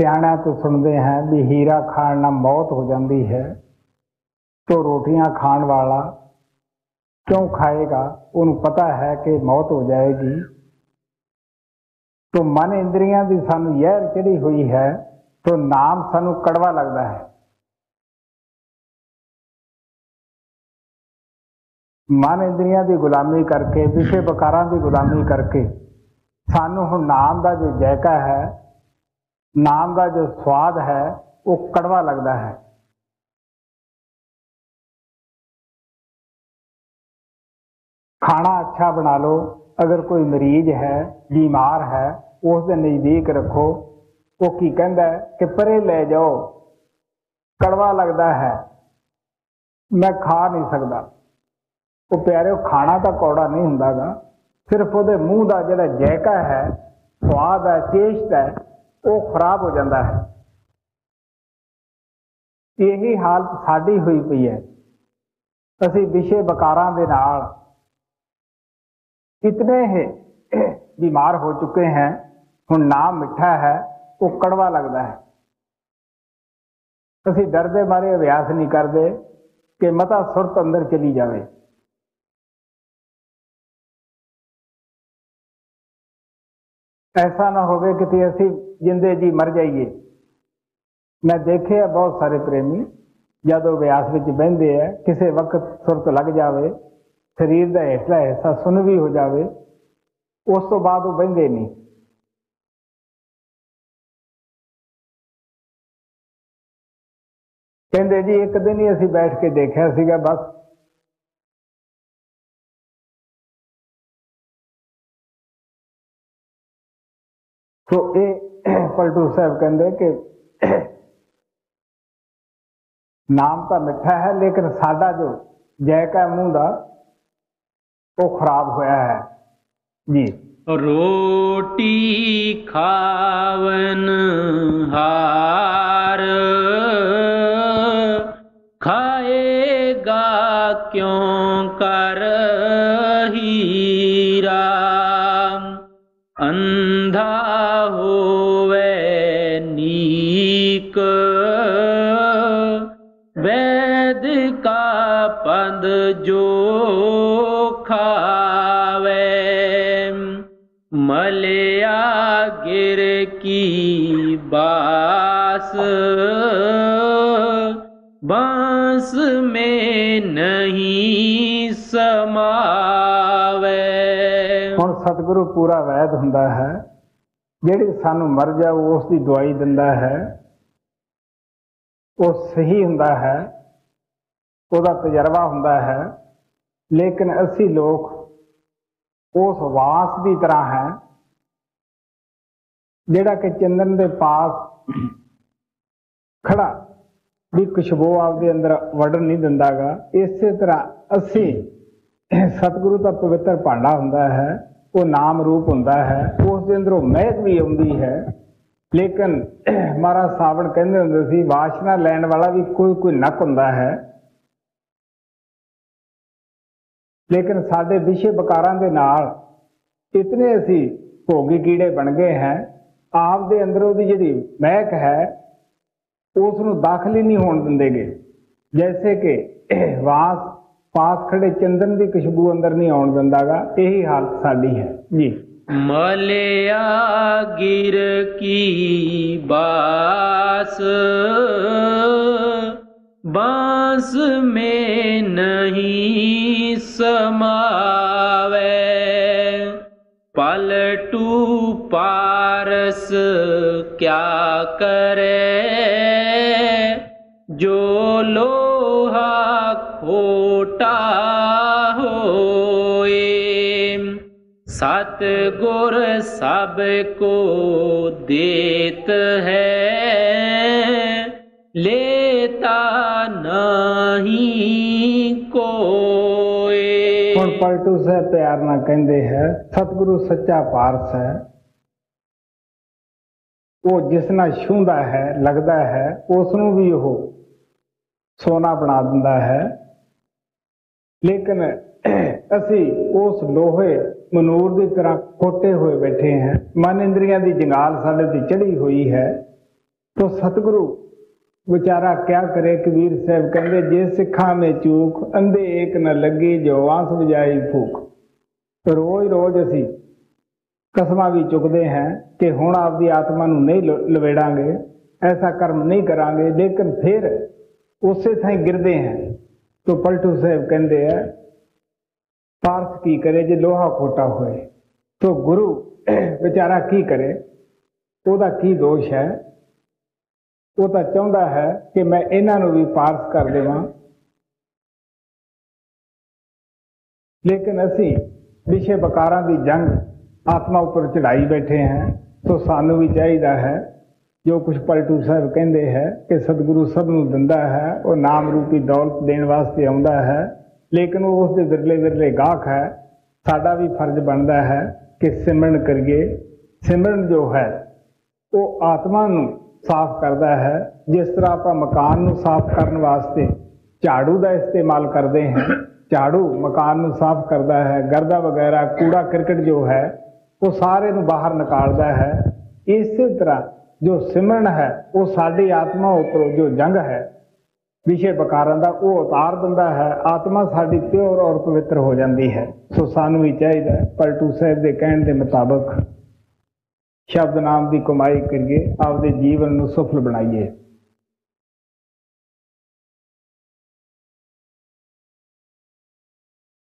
ਸਿਆਣਿਆਂ ਤੋਂ ਸੁਣਦੇ ਹਾਂ ਵੀ ਹੀਰਾ ਖਾਣ ਨਾਲ ਮੌਤ ਹੋ ਜਾਂਦੀ ਹੈ। ਤੋ ਰੋਟੀਆਂ ਖਾਣ ਵਾਲਾ ਕਿਉਂ ਖਾਏਗਾ? ਉਹਨੂੰ ਪਤਾ ਹੈ ਕਿ ਮੌਤ ਹੋ ਜਾਏਗੀ। ਤੋ ਮਨ ਇੰਦਰੀਆਂ ਦੀ ਸਾਨੂੰ ਯਹਿਰ ਚੜੀ ਹੋਈ ਹੈ, ਤੋ ਨਾਮ ਸਾਨੂੰ ਕੜਵਾ ਲੱਗਦਾ ਹੈ। ਮਨ ਇੰਦਰੀਆਂ ਦੀ ਗੁਲਾਮੀ ਕਰਕੇ, ਵਿਸ਼ੇ ਬਕਾਰਾਂ ਦੀ ਗੁਲਾਮੀ ਕਰਕੇ, ਸਾਨੂੰ ਹੁਣ ਨਾਮ ਦਾ ਜੋ ਜੈਕਾ ਹੈ, ਨਾਮ ਦਾ ਜੋ ਸਵਾਦ ਹੈ, ਉਹ ਕੜਵਾ ਲੱਗਦਾ ਹੈ। ਖਾਣਾ ਅੱਛਾ ਬਣਾ ਲਓ। ਅਗਰ ਕੋਈ ਮਰੀਜ਼ ਹੈ, ਬਿਮਾਰ ਹੈ ਉਸ ਦੇ ਨਜ਼ਦੀਕ ਰੱਖੋ। ਉਹ ਕੀ ਕਹਿੰਦਾ ਕਿ ਪਰੇ ਲੈ ਜਾਓ। ਕੜਵਾ ਲੱਗਦਾ ਹੈ। ਮੈਂ ਖਾ ਨਹੀਂ ਸਕਦਾ। ਉਹ ਪਿਆਰਿਓ, ਖਾਣਾ ਤਾਂ ਕੌੜਾ ਨਹੀਂ ਹੁੰਦਾਗਾ। ਸਿਰਫ ਉਹਦੇ ਮੂੰਹ ਦਾ ਜਿਹੜਾ ਜੈਕਾ ਹੈ, ਸਵਾਦ ਹੈ, ਟੇਸਟ ਹੈ, ਉਹ ਖਰਾਬ ਹੋ ਜਾਂਦਾ ਹੈ। ਇਹੀ ਹਾਲਤ ਸਾਡੀ ਹੋਈ ਪਈ ਹੈ। ਅਸੀਂ ਵਿਸ਼ੇ ਬਕਾਰਾਂ ਦੇ ਨਾਲ ਇਤਨੇ ਹੀ ਬਿਮਾਰ ਹੋ ਚੁੱਕੇ हैं ਹੁਣ ਨਾਮ ਮਿੱਠਾ ਹੈ, ਉਹ ਕੜਵਾ ਲੱਗਦਾ ਹੈ। ਅਸੀਂ ਡਰਦੇ ਮਾਰੇ, ਅਭਿਆਸ ਨਹੀਂ ਕਰਦੇ ਕਿ ਮਤਾ ਸੁਰਤ ਅੰਦਰ ਚਲੀ ਜਾਵੇ। ਐਸਾ ਨਾ ਹੋਵੇ ਕਿ ਅਸੀਂ ਜਿੰਦੇ ਜੀ ਮਰ ਜਾਈਏ। ਮੈਂ ਦੇਖਿਆ ਬਹੁਤ ਸਾਰੇ ਪ੍ਰੇਮੀ, ਜਦੋਂ ਅਭਿਆਸ ਵਿੱਚ ਬਹਿੰਦੇ ਆ, ਕਿਸੇ ਵਕਤ ਸੁਰਤ ਲੱਗ ਜਾਵੇ ਸਰੀਰ ਦਾ ਹੇਠਲਾ ਹਿੱਸਾ ਸੁਨ ਵੀ ਹੋ ਜਾਵੇ, ਉਸ ਤੋਂ ਬਾਅਦ ਉਹ ਬਹਿੰਦੇ ਨਹੀਂ। ਕਹਿੰਦੇ ਜੀ, ਇੱਕ ਦਿਨ ਹੀ ਅਸੀਂ ਬੈਠ ਕੇ ਦੇਖਿਆ ਸੀਗਾ, ਬਸ। ਸੋ ਇਹ ਪਲਟੂ ਸਾਹਿਬ ਕਹਿੰਦੇ ਕਿ ਨਾਮ ਤਾਂ ਮਿੱਠਾ ਹੈ, ਲੇਕਿਨ ਸਾਡਾ ਜੋ ਜੈਕਾ ਮੂੰਹ ਦਾ ਉਹ ਖਰਾਬ ਹੋਇਆ ਹੈ। ਜੀ। ਰੋਟੀ ਖਾਵਨ ਹਾਰ, ਖਾਏਗਾ ਕਿਉਂ ਕਰ ਹੀਰਾ? ਅੰਧਾ ਹੋਵੇ ਨੀਕ, ਵੈਦ ਕਾ ਪਦ ਜੋ ਗਿਰ ਕੀ ਬਾਸ? ਬਾਂਸ में ਨਹੀਂ ਸਮਾਵੇ। ਹੁਣ ਸਤਿਗੁਰੂ ਪੂਰਾ ਵੈਦ ਹੁੰਦਾ ਹੈ। ਜਿਹੜੀ ਸਾਨੂੰ ਮਰ ਜਾਊ, ਉਸ ਦੀ ਦਵਾਈ ਦਿੰਦਾ ਹੈ। ਉਹ ਸਹੀ ਹੁੰਦਾ ਹੈ। ਉਹਦਾ ਤਜਰਬਾ ਹੁੰਦਾ ਹੈ। ਲੇਕਿਨ ਅਸੀਂ ਲੋਕ ਉਸ ਵਾਸ ਦੀ ਤਰ੍ਹਾਂ ਹੈ। ਜਿਹੜਾ ਕਿ ਚੰਦਨ ਦੇ ਪਾਸ ਖੜਾ ਵੀ ਖੁਸ਼ਬੂ ਆਪਦੇ ਅੰਦਰ ਵੜਨ ਨਹੀਂ ਦਿੰਦਾਗਾ। ਇਸੇ ਤਰ੍ਹਾਂ ਅਸੀਂ ਸਤਿਗੁਰੂ ਦਾ ਪਵਿੱਤਰ ਭਾਂਡਾ ਹੁੰਦਾ ਹੈ, ਉਹ ਨਾਮ ਰੂਪ ਹੁੰਦਾ ਹੈ, ਉਸ ਦੇ ਅੰਦਰੋਂ ਮਹਿਕ ਵੀ ਆਉਂਦੀ ਹੈ। ਲੇਕਿਨ ਮਹਾਰਾਜ ਸਾਵਣ ਕਹਿੰਦੇ ਹੁੰਦੇ ਸੀ, ਵਾਸ਼ਨਾ ਲੈਣ ਵਾਲਾ ਵੀ ਕੋਈ ਕੋਈ ਨੱਕ ਹੁੰਦਾ ਹੈ। ਲੇਕਿਨ ਸਾਡੇ ਵਿਸ਼ੇ ਬਕਾਰਾਂ ਦੇ ਨਾਲ ਇਤਨੇ ਅਸੀਂ ਭੋਗੀ ਕੀੜੇ ਬਣ ਗਏ ਹੈ ਆਪ ਦੇ ਅੰਦਰ ਉਹਦੀ ਜਿਹੜੀ ਮਹਿਕ ਹੈ ਉਸ ਨੂੰ ਦਾਖਲ ਹੀ ਨਹੀਂ ਹੋਣ ਦਿੰਦੇਗੇ। ਜੈਸੇ ਕਿ ਵਾਸ ਪਾਸ ਖੜੇ ਚੰਦਨ ਦੀ ਖੁਸ਼ਬੂ ਅੰਦਰ ਨਹੀਂ ਆਉਣ ਦਿੰਦਾਗਾ ਇਹੀ ਹਾਲਤ ਸਾਡੀ ਹੈ। ਜੀ। ਮਲਿਆ ਗਿਰ ਕੀ ਬਾਸ ਬਾਂਸ में ਨਹੀਂ ਸਮਾਵੇ। ਪਲਟੂ ਪਾਰਸ ਕਿਆ ਕਰੇ? ਜੋ ਲੋਹਾ ਖੋਟਾ ਹੋਏ ਸਤ ਗੁਰ ਸਭ ਕੋ ਦੇਤ ਹੈ। ਲੇਤਾ ਨਹੀਂ ਕੋਏ। ਹੁਣ ਪਲਟੂ ਸਾਹਿਬ ਪਿਆਰ ਨਾਲ ਕਹਿੰਦੇ ਹੈ, ਸਤਿਗੁਰੂ ਸੱਚਾ ਪਾਰਸ ਹੈ। ਉਹ ਜਿਸ ਨਾਲ ਛੂੰਦਾ ਹੈ, ਲੱਗਦਾ ਹੈ ਉਸ ਨੂੰ ਵੀ ਉਹ ਸੋਨਾ ਬਣਾ ਦਿੰਦਾ ਹੈ। ਲੇਕਿਨ ਅਸੀਂ ਉਸ ਲੋਹੇ ਮਨੂਰ ਦੀ ਤਰ੍ਹਾਂ ਕੋਟੇ ਹੋਏ ਬੈਠੇ ਹਾਂ। ਮਨ ਇੰਦਰੀਆਂ ਦੀ ਜੰਗਾਲ ਸਾਡੇ ਤੇ ਚੜੀ ਹੋਈ ਹੈ। ਤੋ ਸਤਿਗੁਰੂ ਵਿਚਾਰਾ ਕਿਆ ਕਰੇ ਕਬੀਰ ਸਾਹਿਬ ਕਹਿੰਦੇ, ਜੇ ਸਿੱਖਾਂ ਮੇ ਚੂਕ, ਅੰਧੇ ਏਕ ਨ ਲੱਗੀ, ਜੋ ਆਂਸ ਵਜਾਈ ਫੂਕ ਰੋਜ਼ ਰੋਜ਼ ਅਸੀਂ ਕਸਮਾਂ ਵੀ ਚੁੱਕਦੇ ਹਾਂ ਕਿ ਹੁਣ ਆਪਦੀ ਆਤਮਾ ਨੂੰ ਨਹੀਂ ਲ- ਲਵੇੜਾਂਗੇ, ਐਸਾ ਕਰਮ ਨਹੀਂ ਕਰਾਂਗੇ, ਲੇਕਿਨ ਫਿਰ ਉਸੇ ਥਾਂ ਗਿਰਦੇ ਹਾਂ। ਤੋ ਪਲਟੂ ਸਾਹਿਬ ਕਹਿੰਦੇ ਆ ਪਾਰਸ ਕੀ ਕਰੇ ਜੇ ਲੋਹਾ ਖੋਟਾ ਹੋਏ? ਤੋ ਗੁਰੂ ਵਿਚਾਰਾ ਕੀ ਕਰੇ? ਉਹਦਾ ਕੀ ਦੋਸ਼ ਹੈ? ਉਹ ਤਾਂ ਚਾਹੁੰਦਾ ਹੈ ਕਿ ਮੈਂ ਇਹਨਾਂ ਨੂੰ ਵੀ ਪਾਰਸ ਕਰ ਦੇਵਾਂ। ਲੇਕਿਨ ਅਸੀਂ ਵਿਸ਼ੇ ਬਕਾਰਾਂ ਦੀ ਜੰਗ ਆਤਮਾ ਉੱਪਰ ਚੜਾਈ ਬੈਠੇ ਹਾਂ ਸੋ ਸਾਨੂੰ ਵੀ ਚਾਹੀਦਾ ਹੈ, ਜੋ ਕੁਝ ਪਲਟੂ ਸਾਹਿਬ ਕਹਿੰਦੇ ਹੈ ਕਿ ਸਤਿਗੁਰੂ ਸਭ ਨੂੰ ਦਿੰਦਾ ਹੈ, ਉਹ ਨਾਮ ਰੂਪੀ ਦੌਲਤ ਦੇਣ ਵਾਸਤੇ ਆਉਂਦਾ ਹੈ, ਲੇਕਿਨ ਉਹ ਉਸ ਦੇ ਵਿਰਲੇ ਵਿਰਲੇ ਗਾਹਕ ਹੈ, ਸਾਡਾ ਵੀ ਫਰਜ਼ ਬਣਦਾ ਹੈ ਕਿ ਸਿਮਰਨ ਕਰੀਏ, ਸਿਮਰਨ ਜੋ ਹੈ, ਉਹ ਆਤਮਾ ਨੂੰ ਸਾਫ਼ ਕਰਦਾ ਹੈ, ਜਿਸ ਤਰ੍ਹਾਂ ਆਪਾਂ ਮਕਾਨ ਨੂੰ ਸਾਫ਼ ਕਰਨ ਵਾਸਤੇ ਝਾੜੂ ਦਾ ਇਸਤੇਮਾਲ ਕਰਦੇ ਹਾਂ, ਝਾੜੂ ਮਕਾਨ ਨੂੰ ਸਾਫ਼ ਕਰਦਾ ਹੈ ਗਰਦਾ ਵਗੈਰਾ ਕੂੜਾ ਕਰਕਟ ਜੋ ਹੈ ਉਹ ਸਾਰੇ ਨੂੰ ਬਾਹਰ ਨਿਕਾਲਦਾ ਹੈ। ਇਸੇ ਤਰ੍ਹਾਂ ਜੋ ਸਿਮਰਨ ਹੈ, ਉਹ ਸਾਡੀ ਆਤਮਾ ਉੱਪਰ ਜੋ ਜੰਗ ਹੈ, ਵਿਸ਼ੇ ਬਕਾਰਾਂ ਦਾ ਉਹ ਉਤਾਰ ਦਿੰਦਾ ਹੈ। ਆਤਮਾ ਸਾਡੀ ਪਿਓਰ ਔਰ ਪਵਿੱਤਰ ਹੋ ਜਾਂਦੀ ਹੈ। ਸੋ ਸਾਨੂੰ ਵੀ ਚਾਹੀਦਾ ਪਲਟੂ ਸਾਹਿਬ ਦੇ ਕਹਿਣ ਦੇ ਮੁਤਾਬਕ ਸ਼ਬਦ ਨਾਮ ਦੀ ਕਮਾਈ ਕਰੀਏ, ਆਪਦੇ ਜੀਵਨ ਨੂੰ ਸਫਲ ਬਣਾਈਏ।